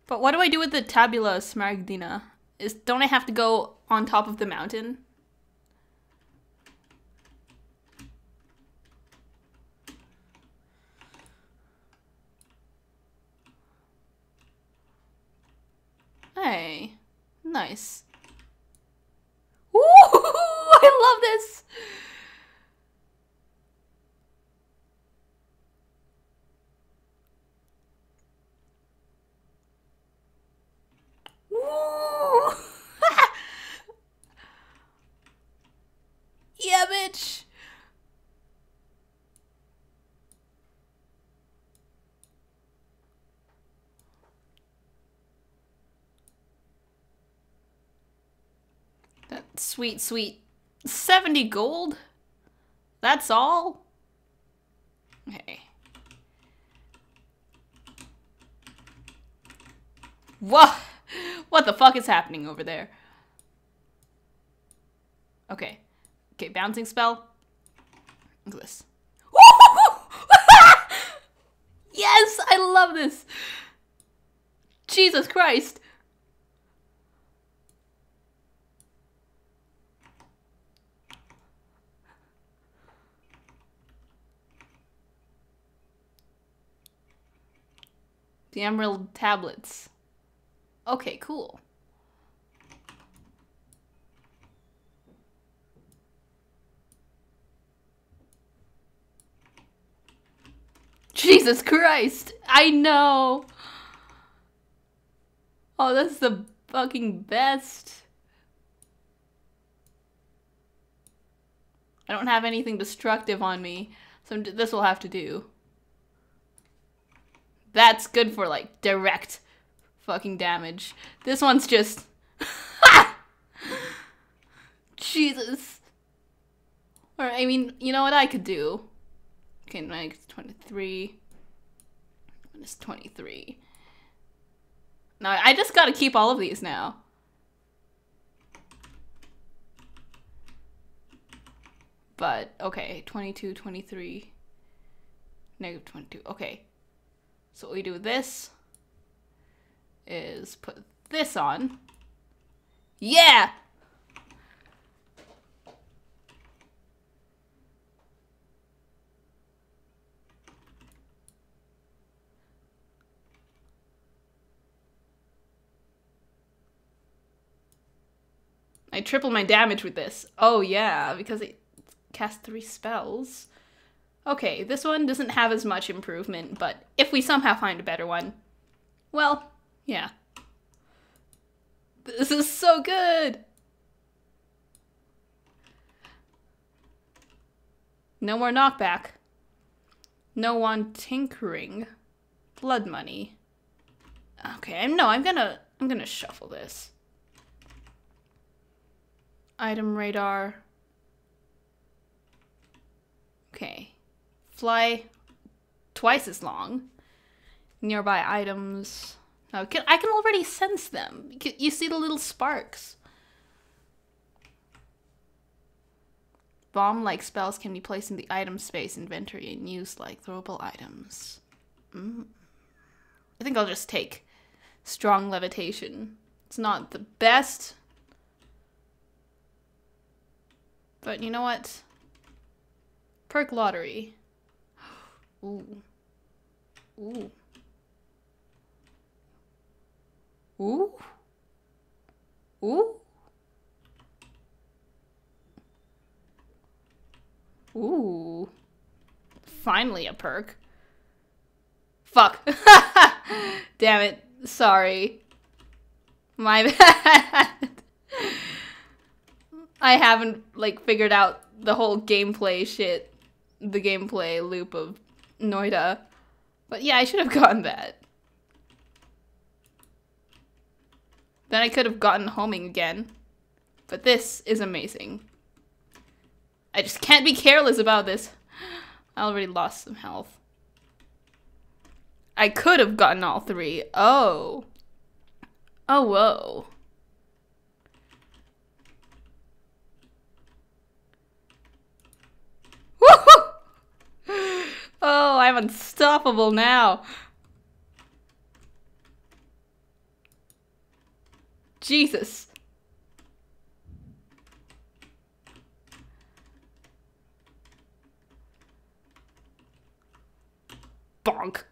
But what do I do with the tabula smaragdina? Is don't I have to go on top of the mountain? Hey, nice. I love this. Yeah, bitch. That sweet, sweet 70 gold? That's all? Okay. What? What the fuck is happening over there? Okay. Okay, bouncing spell. Look at this. yes, I love this. Jesus Christ. The emerald tablets. Okay, cool. Jesus Christ! I know! Oh, that's the fucking best. I don't have anything destructive on me, so this will have to do. That's good for, like, direct fucking damage. This one's just... Jesus. Or, I mean, you know what I could do? Okay, minus 23. Minus 23. No, I just gotta keep all of these now. But, okay, 22, 23, negative 22. Okay. So we do this is put this on. Yeah! I triple my damage with this. Oh yeah, because it casts three spells. Okay, this one doesn't have as much improvement, but if we somehow find a better one, well, yeah. This is so good! No more knockback. No one tinkering. Blood money. Okay, no, I'm gonna I'm gonna shuffle this. Item radar. Okay. Fly twice as long. Nearby items. I can, I can already sense them. You see the little sparks. Bomb-like spells can be placed in the item space inventory and used like throwable items. Mm. I think I'll just take strong levitation. It's not the best. But you know what? Perk lottery. Ooh. Ooh. Ooh. Ooh. Ooh. Finally a perk. Fuck. Damn it. Sorry. My bad. I haven't like figured out the whole gameplay shit, the gameplay loop of Noita. But yeah, I should have gotten that. Then I could have gotten homing again. But this is amazing. I just can't be careless about this. I already lost some health. I could have gotten all three. Oh. Oh, whoa. Oh, I'm unstoppable now. Jesus. Bonk.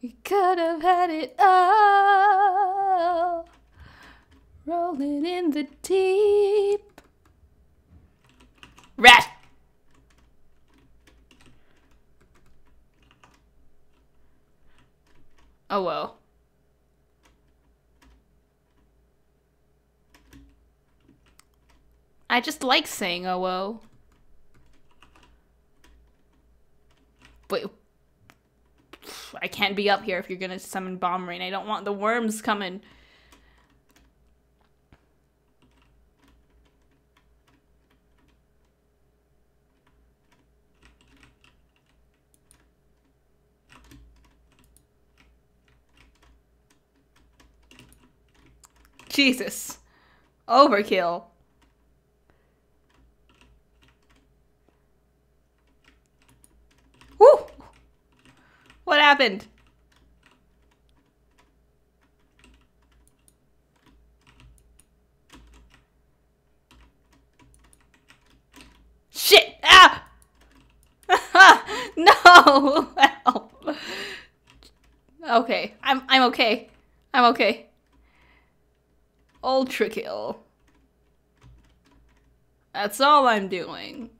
You could have had it all. Rolling in the deep. Rat! Oh well. I just like saying oh well. Wait. I can't be up here if you're gonna summon Bomb Rain. I don't want the worms coming. Jesus. Overkill. Woo! What happened? Shit! Ah! no! Help. Okay, I'm I'm okay. I'm okay. Ultra kill. That's all I'm doing.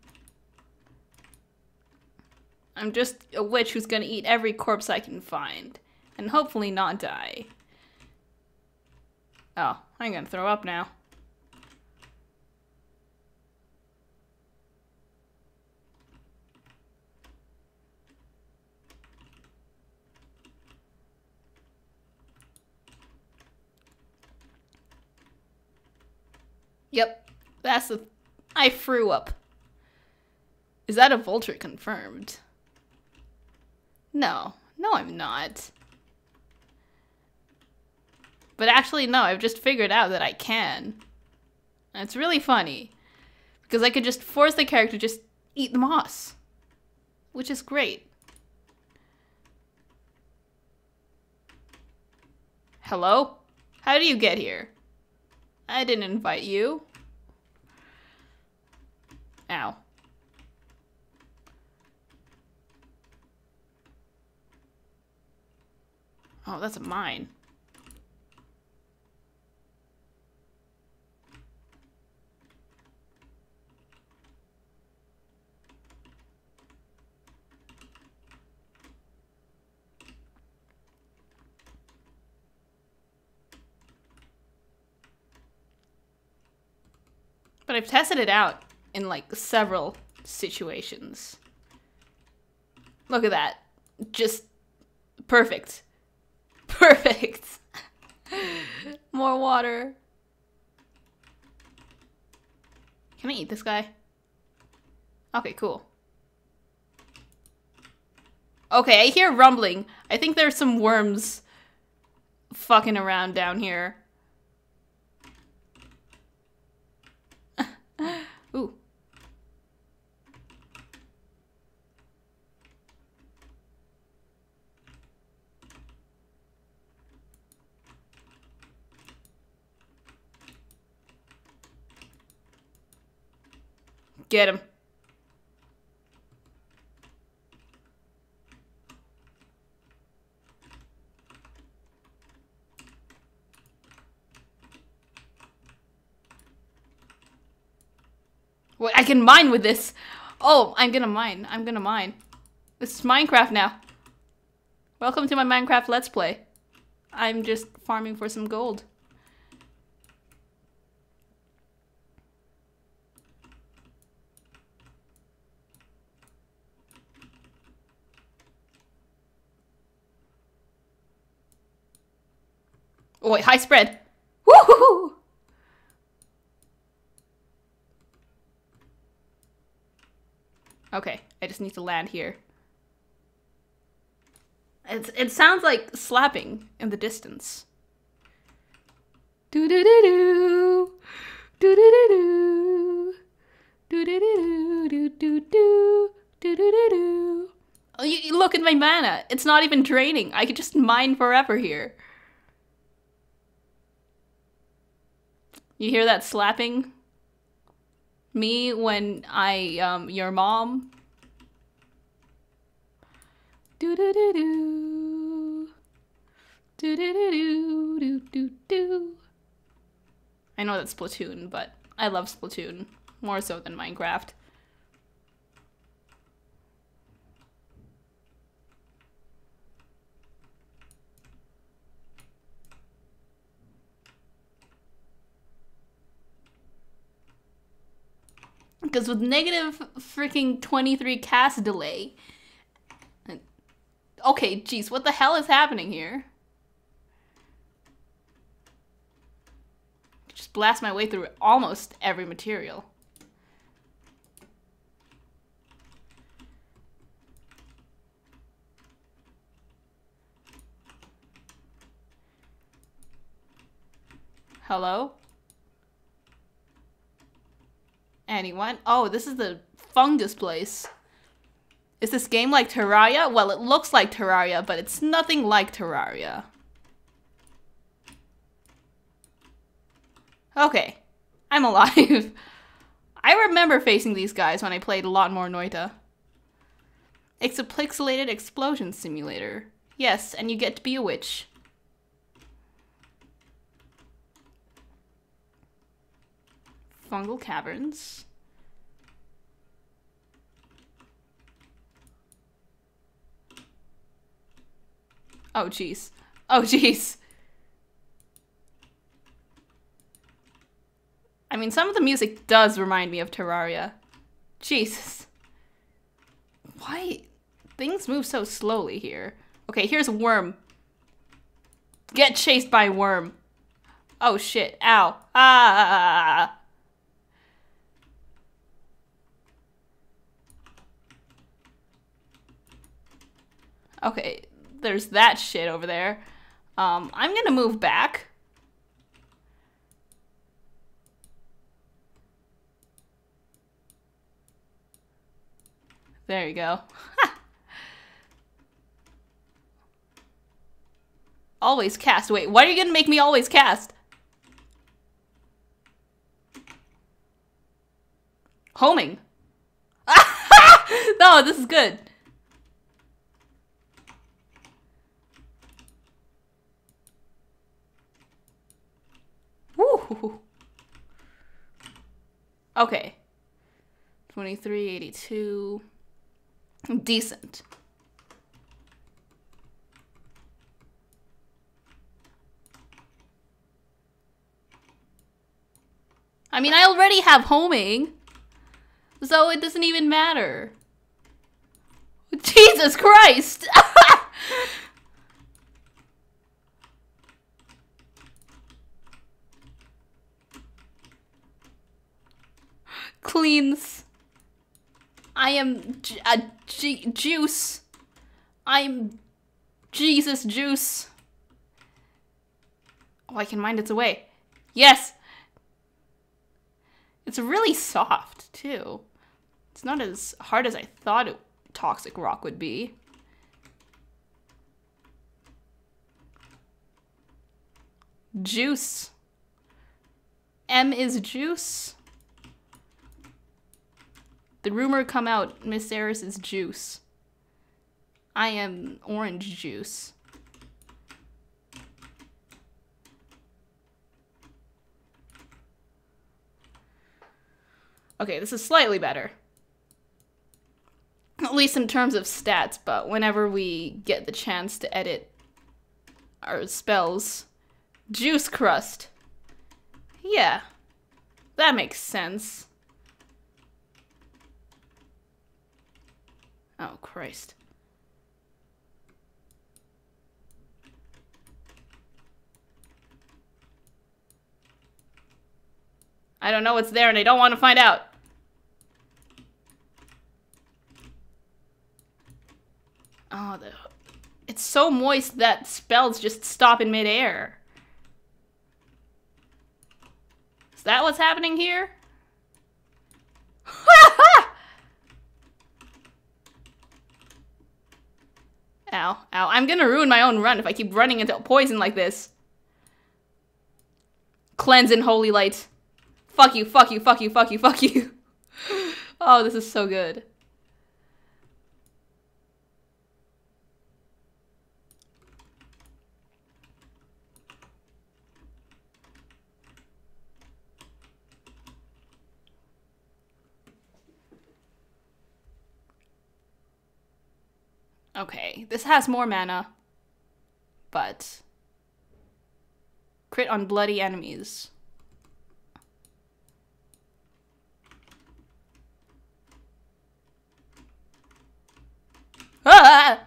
I'm just a witch who's gonna eat every corpse I can find. And hopefully not die. Oh, I'm gonna throw up now. Yep, that's the. I threw up. Is that a vulture confirmed? No, no, I'm not. But actually, no, I've just figured out that I can. And it's really funny. Because I could just force the character to just eat the moss. Which is great. Hello? How do you get here? I didn't invite you. Ow. Oh, that's a mine. But I've tested it out in like several situations. Look at that. Just perfect. Perfect. More water. Can I eat this guy? Okay, cool. Okay, I hear rumbling. I think there's some worms fucking around down here. Get him. What? I can mine with this. Oh, I'm gonna mine. I'm gonna mine. This is Minecraft now. Welcome to my Minecraft Let's Play. I'm just farming for some gold. Oh, wait, high spread. Woohoo! Okay, I just need to land here. It's, it sounds like slapping in the distance. Do do do do. Do do do do. Do do do do do do do. Do do do do. Oh, you, you look at my mana. It's not even draining. I could just mine forever here. You hear that slapping? Me when I, um, your mom? Do do do do. Do do do do do do do. I know that's Splatoon, but I love Splatoon more so than Minecraft. Because with negative freaking 23 cast delay, Okay, jeez, what the hell is happening here? Just blast my way through almost every material. Hello? Anyone? Oh, this is the fungus place. Is this game like Terraria? Well, it looks like Terraria, but it's nothing like Terraria. Okay, I'm alive. I remember facing these guys when I played a lot more Noita. It's a pixelated explosion simulator. Yes, and you get to be a witch. Fungal caverns. Oh, jeez. Oh, jeez. I mean, some of the music does remind me of Terraria. Jesus. Why? Things move so slowly here. Okay, here's a worm. Get chased by worm. Oh shit, ow. Ah! Okay, there's that shit over there. Um, I'm gonna move back. There you go. always cast. Wait, why are you gonna make me always cast? Homing. no, this is good. Okay. 2382. Decent. I mean, I already have homing. So it doesn't even matter. Jesus Christ! cleans. I am a juice. I'm Jesus juice. Oh, I can mind its away. Yes! It's really soft, too. It's not as hard as I thought it, Toxic Rock would be. Juice. M is juice. The rumor come out MiscEris is juice. I am orange juice. Okay, this is slightly better. At least in terms of stats, but whenever we get the chance to edit our spells. Juice crust. Yeah. That makes sense. Oh, Christ. I don't know what's there and I don't want to find out. Oh, the... It's so moist that spells just stop in midair. Is that what's happening here? Ow, ow. I'm gonna ruin my own run if I keep running into poison like this. Cleanse in holy light. Fuck you, fuck you, fuck you, fuck you, fuck you. oh, this is so good. Okay, this has more mana, but crit on bloody enemies. Ah!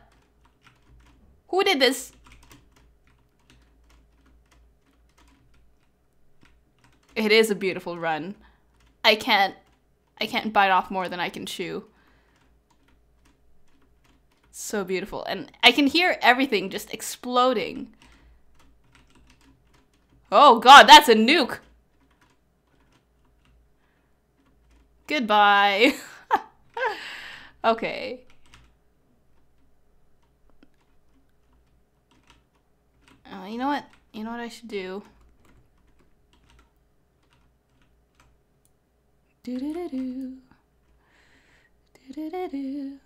Who did this? It is a beautiful run. I can't I can't bite off more than I can chew. So beautiful. And I can hear everything just exploding. Oh god, that's a nuke! Goodbye. okay. Uh, you know what? You know what I should do? Do do do do. Do do do do.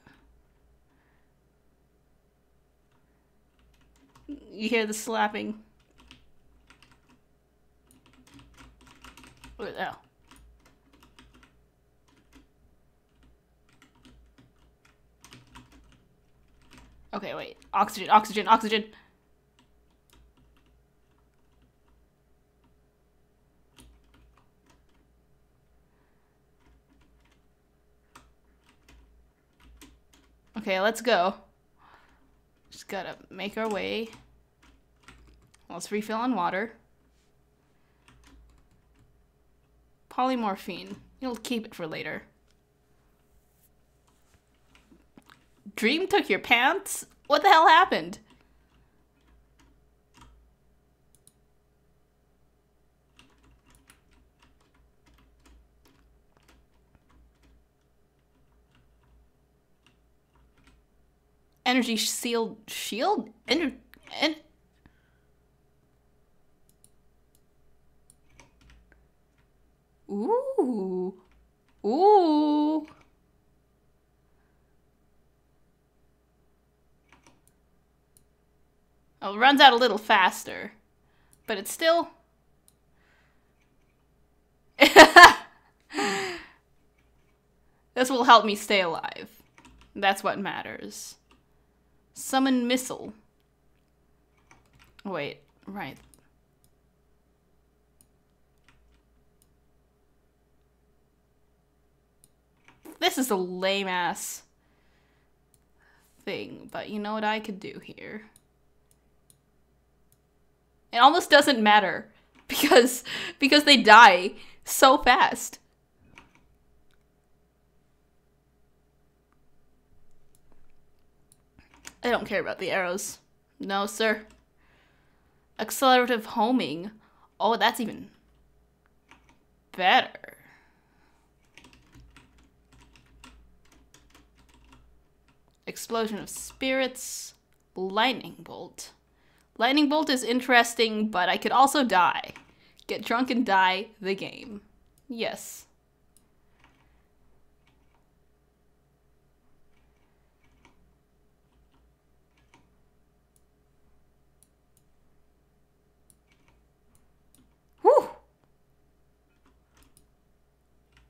You hear the slapping. Oh. Okay, wait. Oxygen, oxygen, oxygen. Okay, let's go. Just gotta make our way. Let's refill on water. Polymorphine. You'll keep it for later. Dream took your pants? What the hell happened? Energy shield shield en Ooh. Ooh. Oh, it runs out a little faster. But it's still... this will help me stay alive. That's what matters. Summon missile. Oh, wait, right. This is a lame ass thing, but you know what I could do here? It almost doesn't matter because because they die so fast. I don't care about the arrows. No, sir. Accelerative homing. Oh, that's even better. Explosion of spirits. Lightning bolt. Lightning bolt is interesting, but I could also die. Get drunk and die the game. Yes.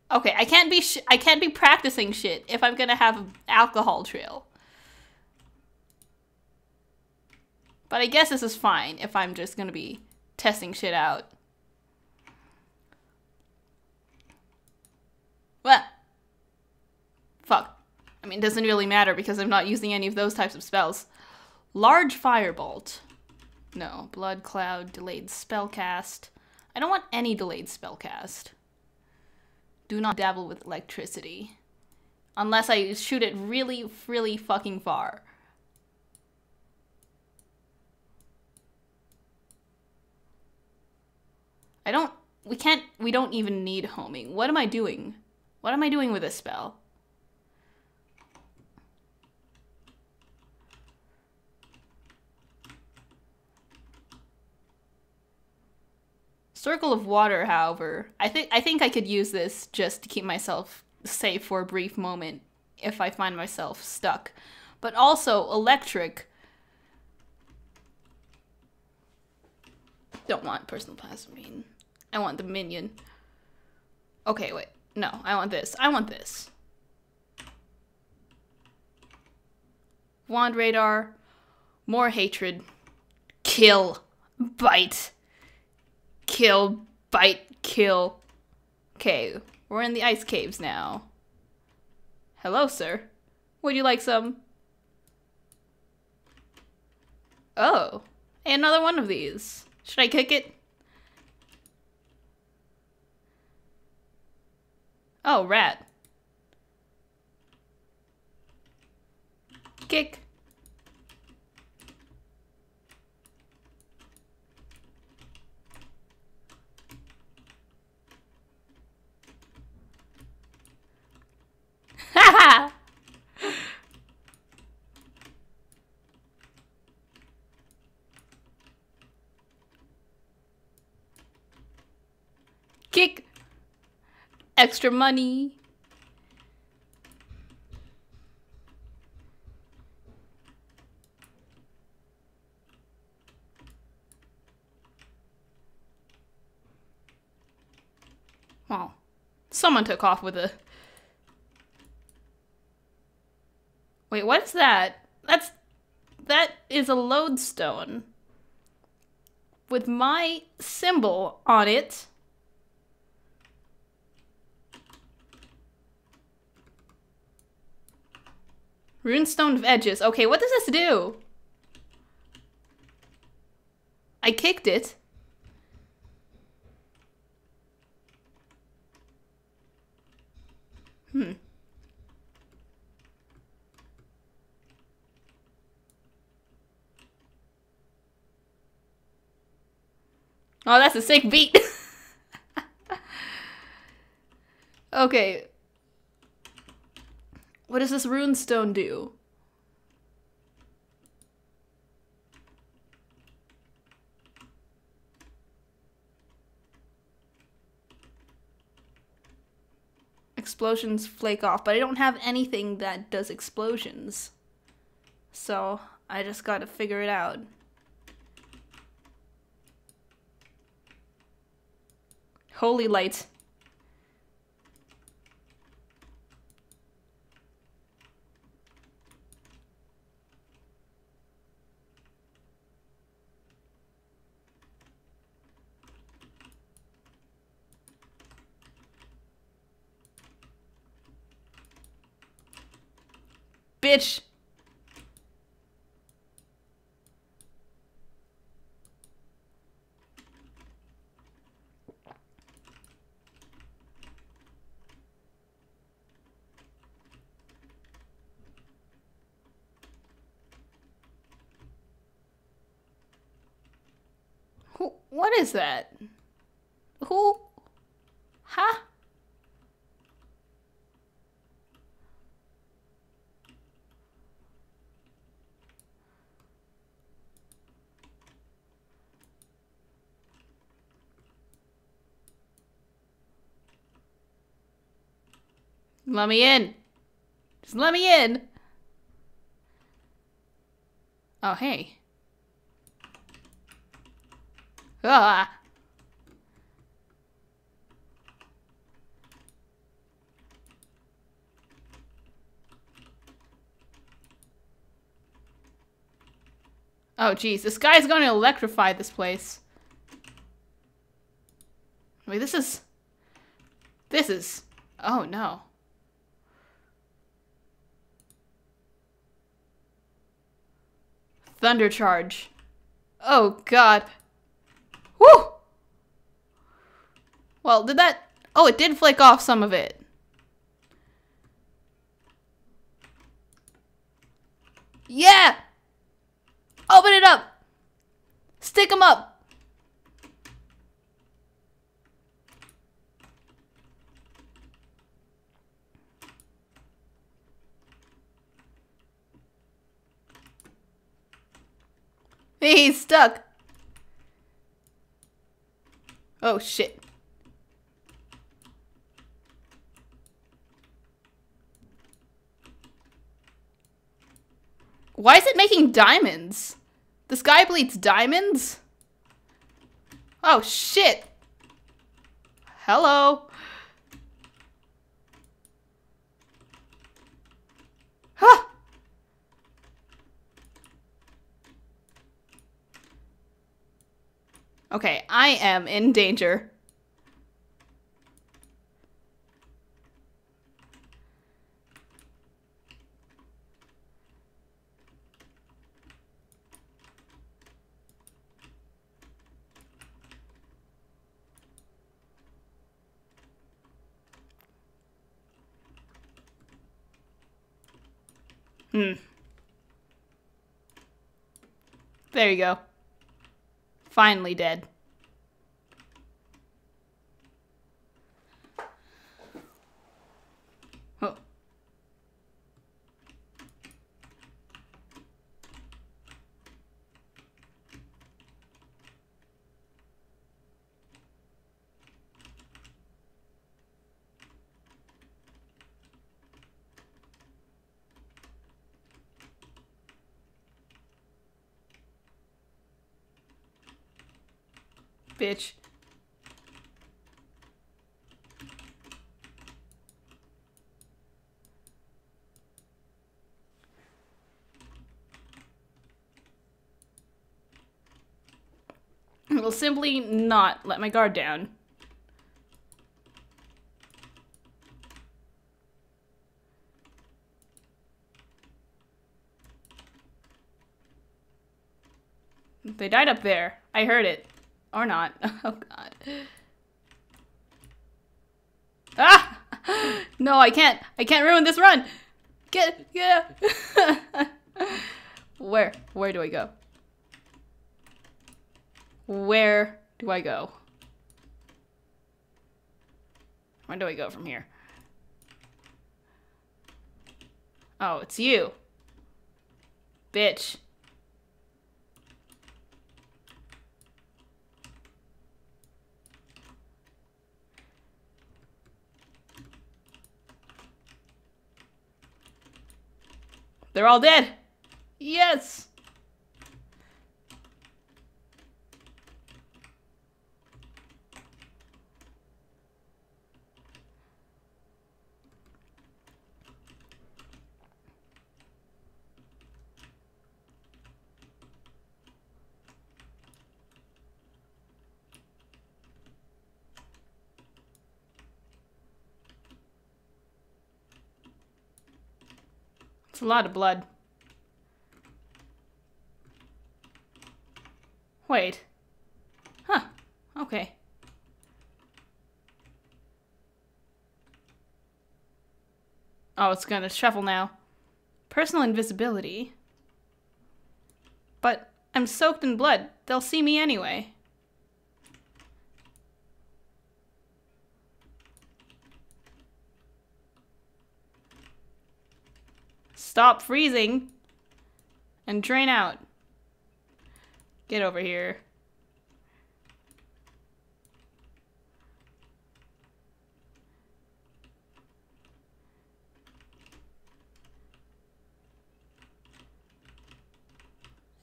Okay, I can't be I can't be practicing shit if I'm gonna have an alcohol trail. But I guess this is fine if I'm just gonna be testing shit out. What? Fuck. I mean, it doesn't really matter because I'm not using any of those types of spells. Large Firebolt. No. Blood Cloud, delayed spellcast. I don't want any delayed spellcast. Do not dabble with electricity. Unless I shoot it really, really fucking far. I don't, we can't, we don't even need homing. What am I doing? What am I doing with this spell? Circle of Water, however, I think I think I could use this just to keep myself safe for a brief moment if I find myself stuck. But also Electric. Don't want personal plasmine. I want the minion. Okay, wait. No, I want this. I want this. Wand radar. More hatred. Kill. Bite. Kill. Bite. Kill. Okay, we're in the ice caves now. Hello, sir. Would you like some? Oh, another one of these. Should I kick it? Oh, rat. Kick. Ha Kick extra money. Well, someone took off with a. Wait, what's that? That's. That is a lodestone. With my symbol on it. Runestone of Edges. Okay, what does this do? I kicked it. Hmm. Oh, that's a sick beat. okay, what does this runestone do? Explosions flake off, but I don't have anything that does explosions. So I just gotta figure it out. Holy light. bitch. Who, what is that? Who? Huh? Let me in. Just let me in. Oh, hey. Ah! Oh, geez. This guy's going to electrify this place. Wait, this is... This is... Oh, no. Thunder Charge. Oh, God. Woo! Well, did that... Oh, it did flake off some of it. Yeah! Open it up! Stick them up! He's stuck. Oh, shit. Why is it making diamonds? The sky bleeds diamonds? Oh, shit. Hello. Huh. Okay, I am in danger. Hmm. There you go. Finally dead. Oh. Bitch. I will simply not let my guard down. They died up there. I heard it. Or not. Oh god. Ah! No, I can't. I can't ruin this run. Get, get. Where? Where do I go? Where do I go? Where do I go from here? Oh, it's you. Bitch. They're all dead. Yes. A lot of blood. Wait. Huh. Okay. Oh, it's gonna shuffle now. Personal invisibility. But I'm soaked in blood. They'll see me anyway. Stop freezing. And drain out. Get over here.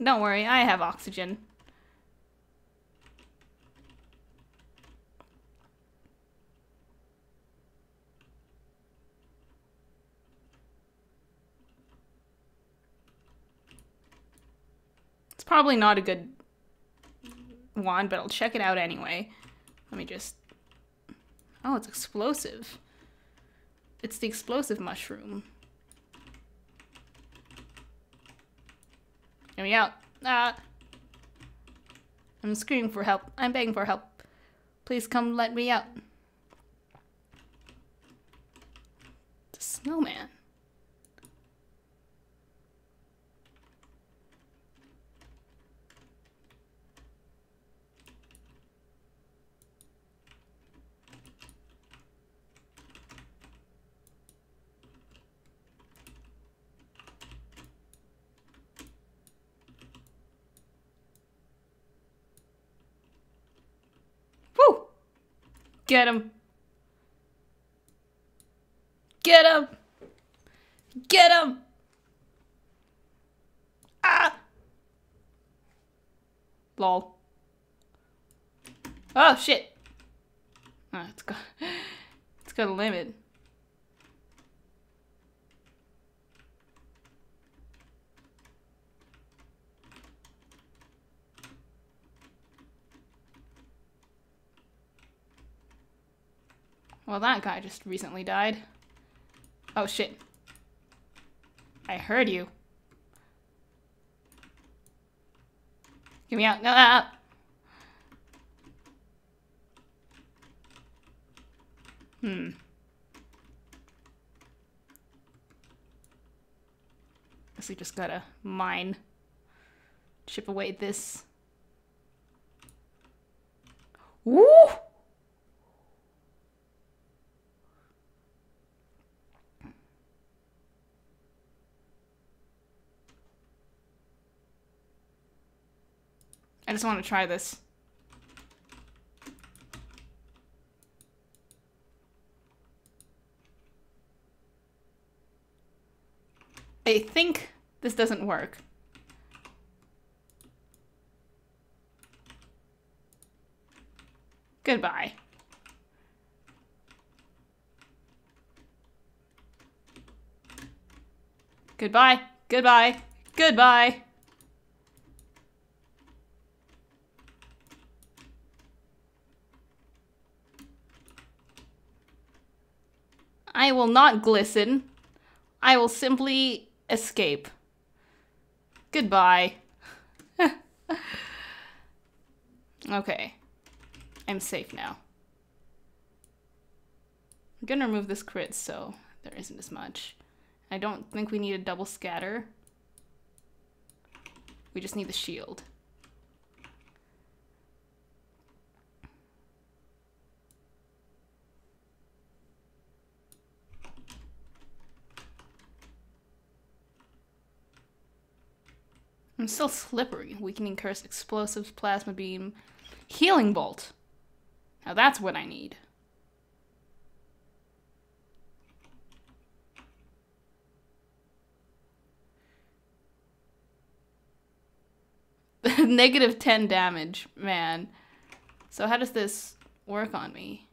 Don't worry, I have oxygen. It's probably not a good wand, but I'll check it out anyway. Let me just... Oh, it's explosive. It's the explosive mushroom. Get me out. Ah. I'm screaming for help. I'm begging for help. Please come let me out. The snowman. Woo! Get him. Get him. Get him. Ah. Lol. Oh shit. Oh, it's got it's got a limit. Well, that guy just recently died. Oh shit. I heard you. Get me out. No, no, no. Hmm. I guess we just gotta mine. Chip away this. Woo! Just want to try this. I think this doesn't work. Goodbye. Goodbye. Goodbye. Goodbye. I will not glisten. I will simply escape. Goodbye. okay. I'm safe now. I'm gonna remove this crit so there isn't as much. I don't think we need a double scatter. We just need the shield. I'm still slippery. Weakening curse, explosives, plasma beam, healing bolt. Now that's what I need. Negative 10 damage, man. So how does this work on me?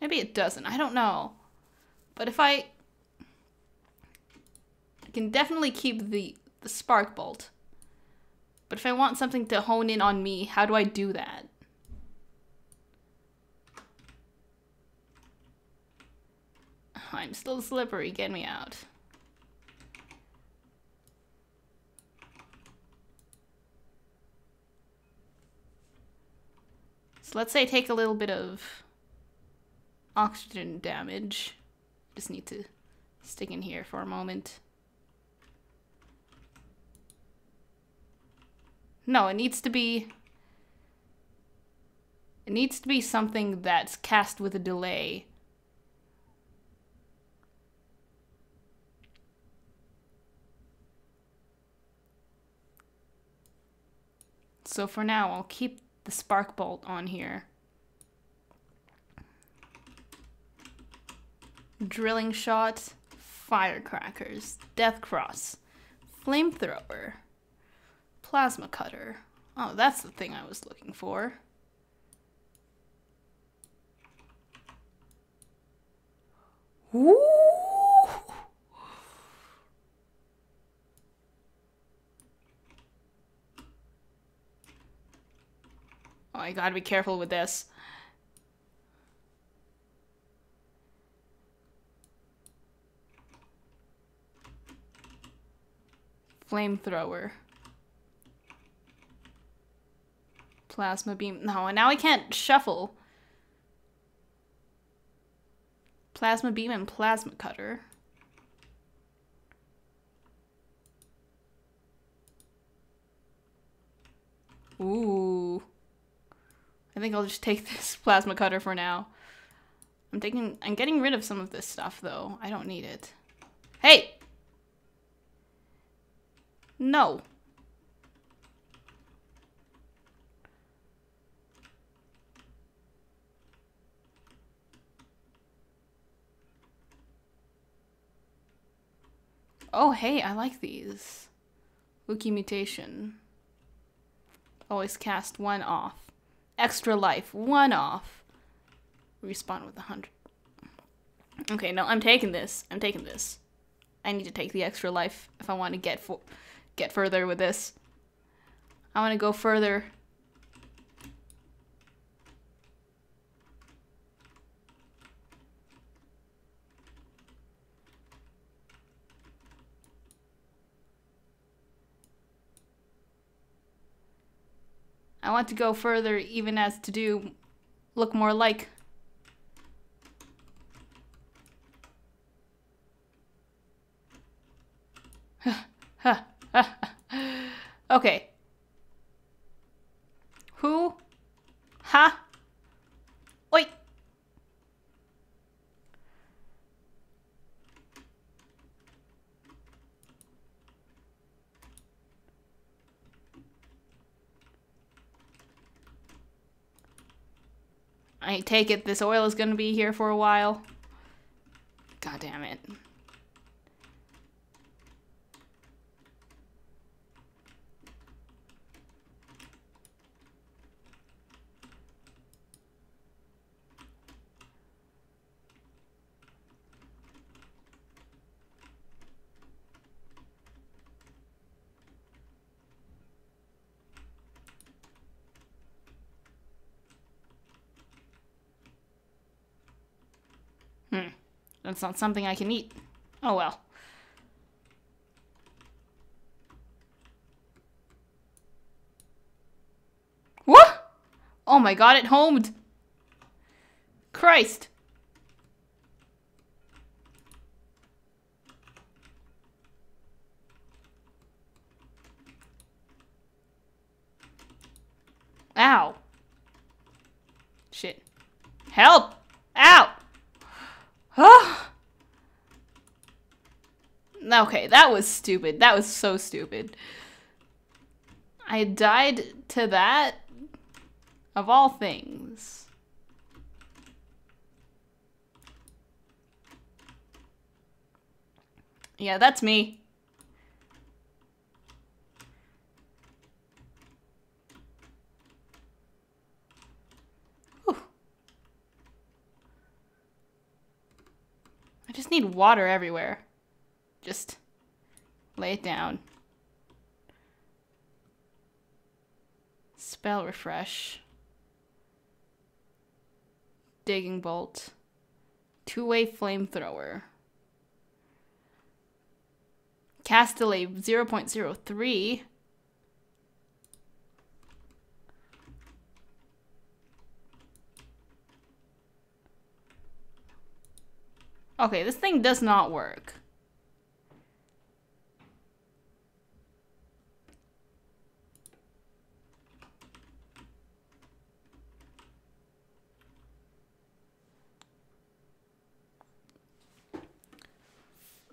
Maybe it doesn't. I don't know. But if I can definitely keep the, the spark bolt. But if I want something to hone in on me, how do I do that? I'm still slippery, get me out. So let's say I take a little bit of oxygen damage. Just need to stick in here for a moment. No, it needs to be... It needs to be something that's cast with a delay. So for now, I'll keep the spark bolt on here. Drilling shot, firecrackers, death cross, flamethrower. Plasma cutter. Oh, that's the thing I was looking for. Ooh! Oh, I gotta be careful with this. Flamethrower. Plasma beam. No, and now I can't shuffle. Plasma beam and plasma cutter. Ooh. I think I'll just take this plasma cutter for now. I'm taking I'm getting rid of some of this stuff though. I don't need it. Hey! No. Oh, hey, I like these. Wookie mutation. Always cast one off. Extra life, one off. Respawn with a hundred. Okay, no, I'm taking this. I'm taking this. I need to take the extra life if I want to get for get further with this. I want to go further. I want to go further even as to do look more like okay. Who? Ha? I take it this oil is gonna be here for a while. God damn it. Hmm. That's not something I can eat. Oh well. What? Oh my god, it homed. Christ. Ow. Shit. Help! Ow! Okay, that was stupid. That was so stupid. I died to that? Of all things. Yeah, that's me. I just need water everywhere. Just lay it down. Spell refresh. Digging bolt. Two-way flamethrower. Cast delay 0.03. Okay, this thing does not work.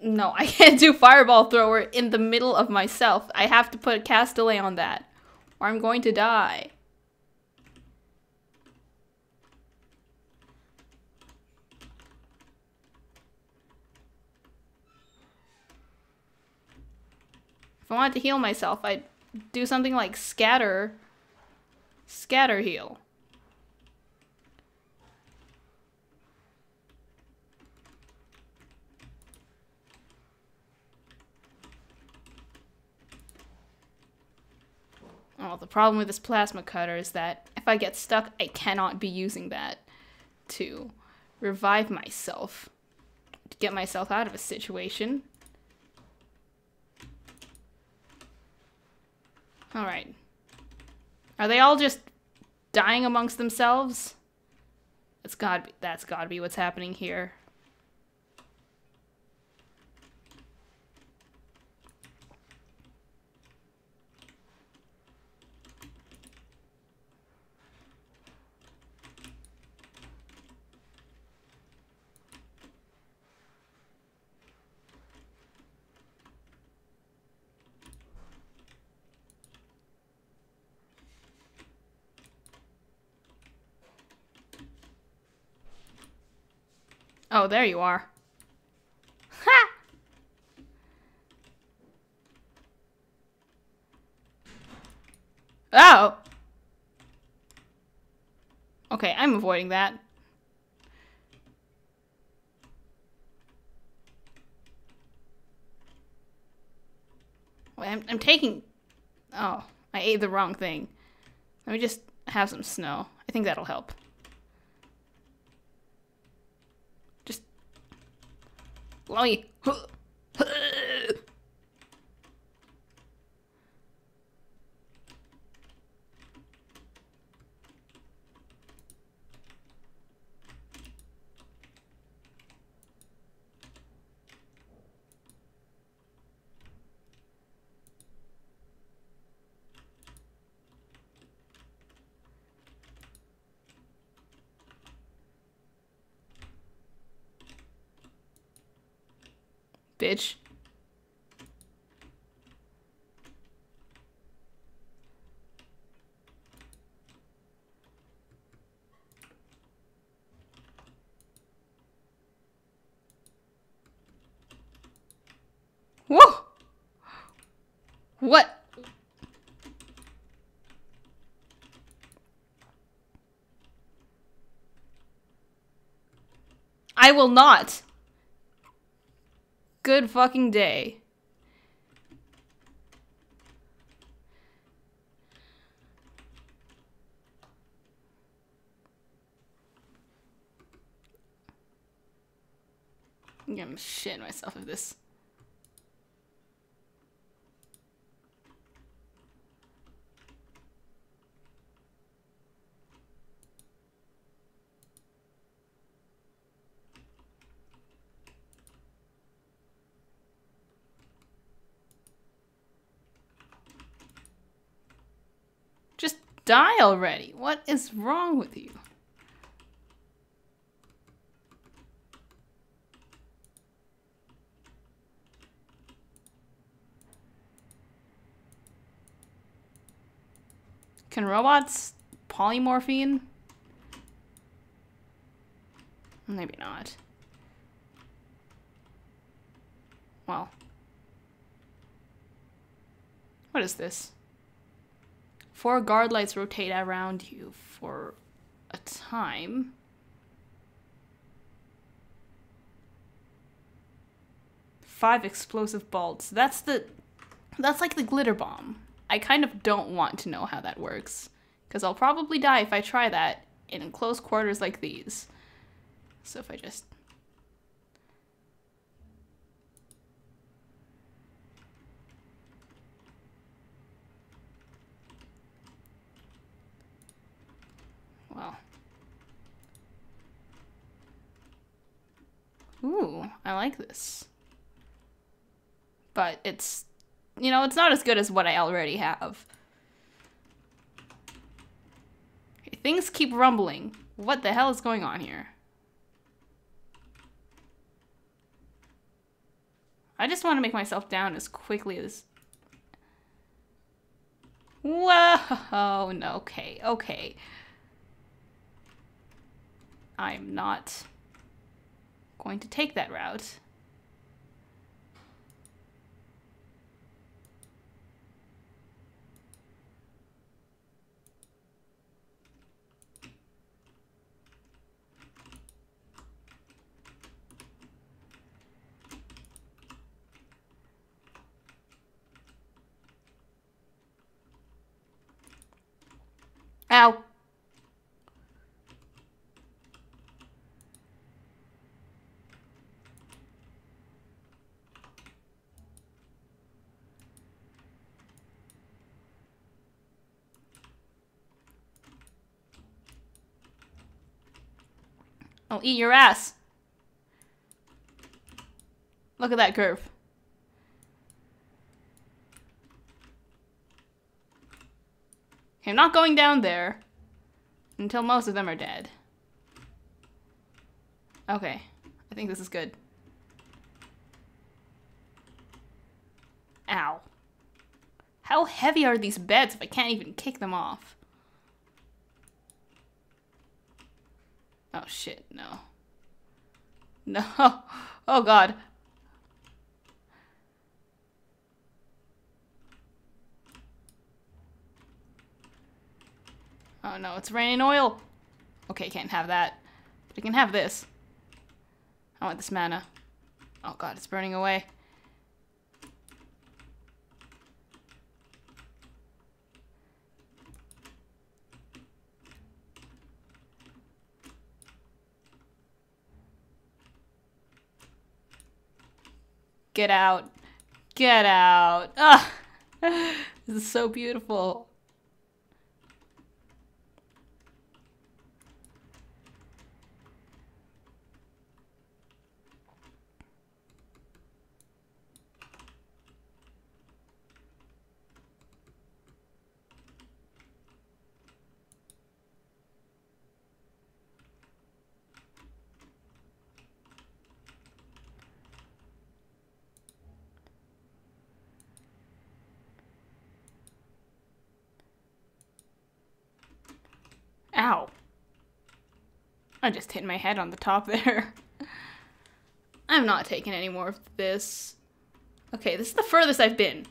No, I can't do fireball thrower in the middle of myself. I have to put a cast delay on that, or I'm going to die. If I wanted to heal myself, I'd do something like scatter. Scatter heal. Oh, the problem with this plasma cutter is that if I get stuck, I cannot be using that to revive myself, to get myself out of a situation. Alright. Are they all just dying amongst themselves? It's got that's gotta be what's happening here. Oh, there you are. Ha! Oh! Okay, I'm avoiding that. Wait, I'm, I'm taking... Oh, I ate the wrong thing. Let me just have some snow. I think that'll help. Let me. Bitch. Whoa! What? I will not good fucking day. I'm gonna shit myself of this. Die already. What is wrong with you? Can robots polymorphine? Maybe not. Well. What is this? Four guard lights rotate around you for a time. Five explosive bolts. That's the that's like the glitter bomb. I kind of don't want to know how that works because I'll probably die if I try that in close quarters like these. So if I just Well. Ooh, I like this. But it's, you know, it's not as good as what I already have. Okay, things keep rumbling. What the hell is going on here? I just want to make myself down as quickly as... Whoa, no, okay, okay. I'm not going to take that route. Ow. I'll eat your ass. Look at that curve. I'm not going down there until most of them are dead. Okay, I think this is good. Ow. How heavy are these beds if I can't even kick them off? Oh shit, no. No. Oh god. Oh no, it's raining oil. Okay, can't have that. But I can have this. I want this mana. Oh god, it's burning away. Get out. Get out. Ah, this is so beautiful. Ow. I just hit my head on the top there. I'm not taking any more of this. Okay, this is the furthest I've been.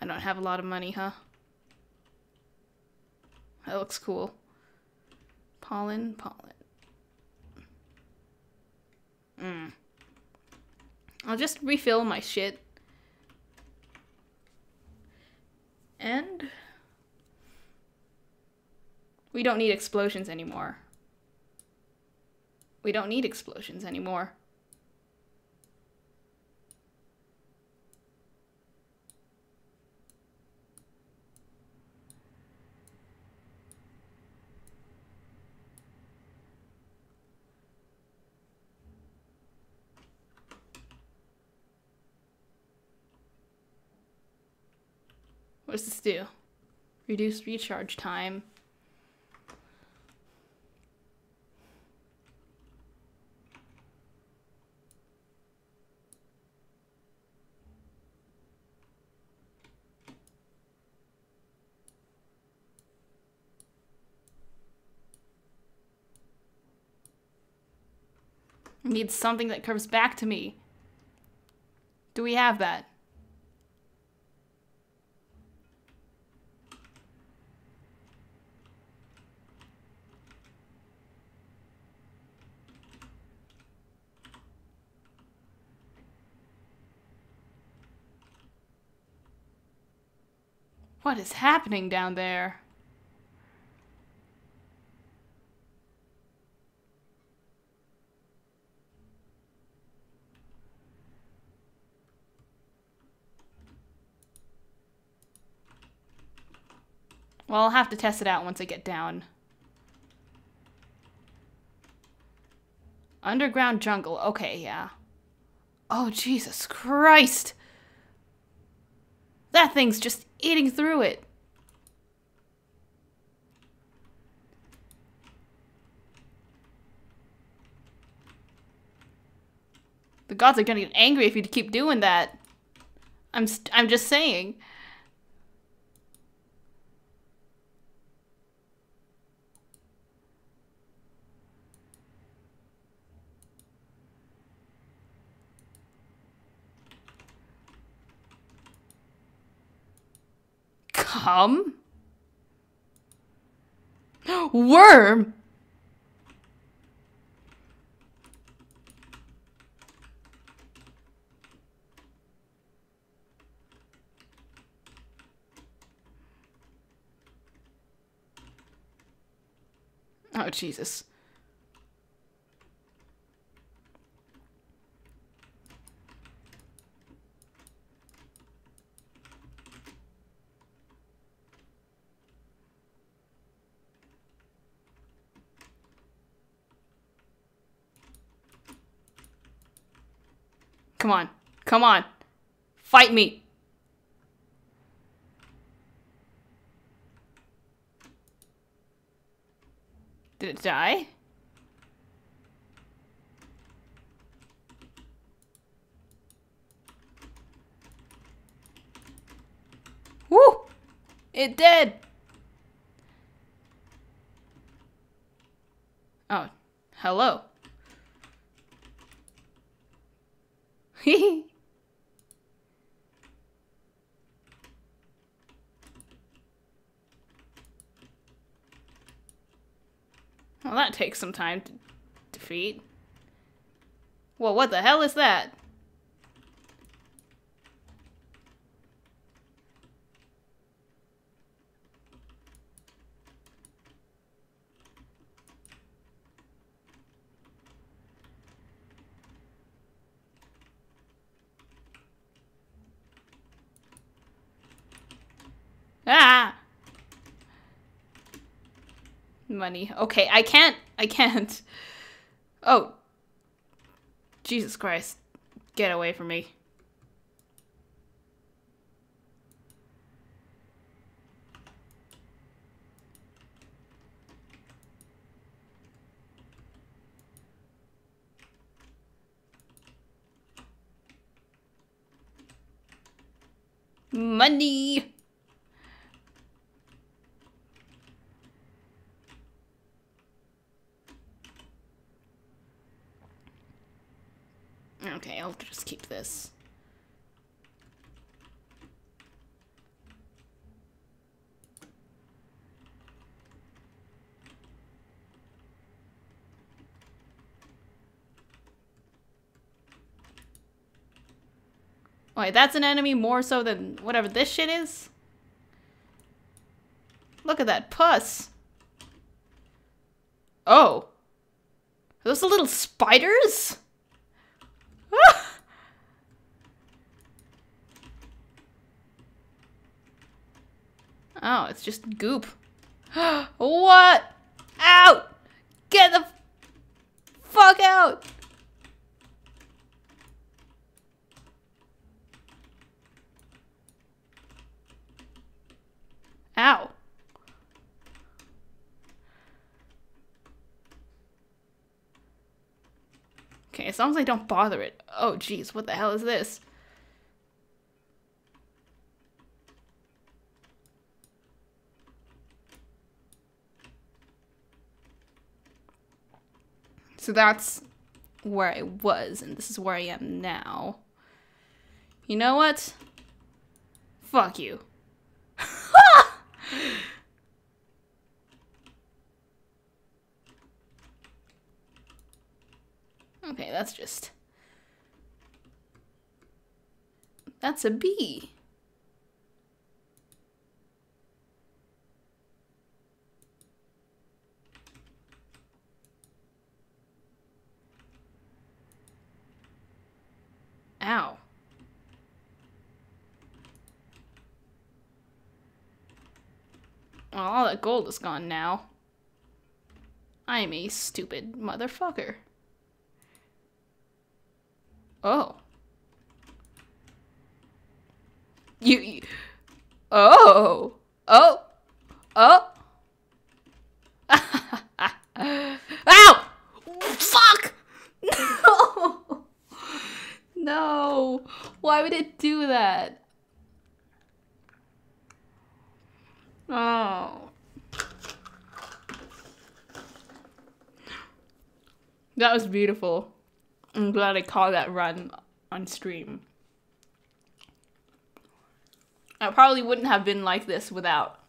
I don't have a lot of money, huh? That looks cool. Pollen, pollen. Mm. I'll just refill my shit And we don't need explosions anymore. We don't need explosions anymore. What does this do? Reduce recharge time. I need something that curves back to me. Do we have that? What is happening down there? Well, I'll have to test it out once I get down. Underground jungle. Okay, yeah. Oh, Jesus Christ! That thing's just eating through it. The gods are gonna get angry if you keep doing that. I'm i I'm just saying. Come? Worm? Oh, Jesus. Come on. Come on. Fight me. Did it die? Woo! It did! Oh, hello. well, that takes some time to defeat. Well, what the hell is that? Ah! Money. Okay, I can't. I can't. Oh. Jesus Christ. Get away from me. Money! Okay, I'll just keep this. Wait, that's an enemy more so than whatever this shit is? Look at that puss. Oh. Are those the little spiders? Ah! Oh, it's just goop. what? Out! Get the fuck out! Ow. Okay, as long as I don't bother it. Oh, jeez, what the hell is this? So that's where I was, and this is where I am now. You know what? Fuck you. okay, that's just... That's a bee. Ow. Well, all that gold is gone now. I'm a stupid motherfucker. Oh. You, you Oh. Oh. Oh. Ow! Fuck! No! Why would it do that? Oh. That was beautiful. I'm glad I caught that run on stream. I probably wouldn't have been like this without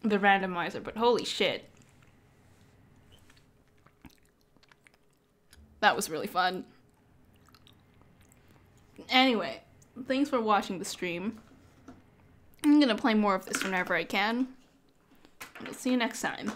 the randomizer, but holy shit. That was really fun. Anyway, thanks for watching the stream. I'm gonna play more of this whenever I can. I'll see you next time.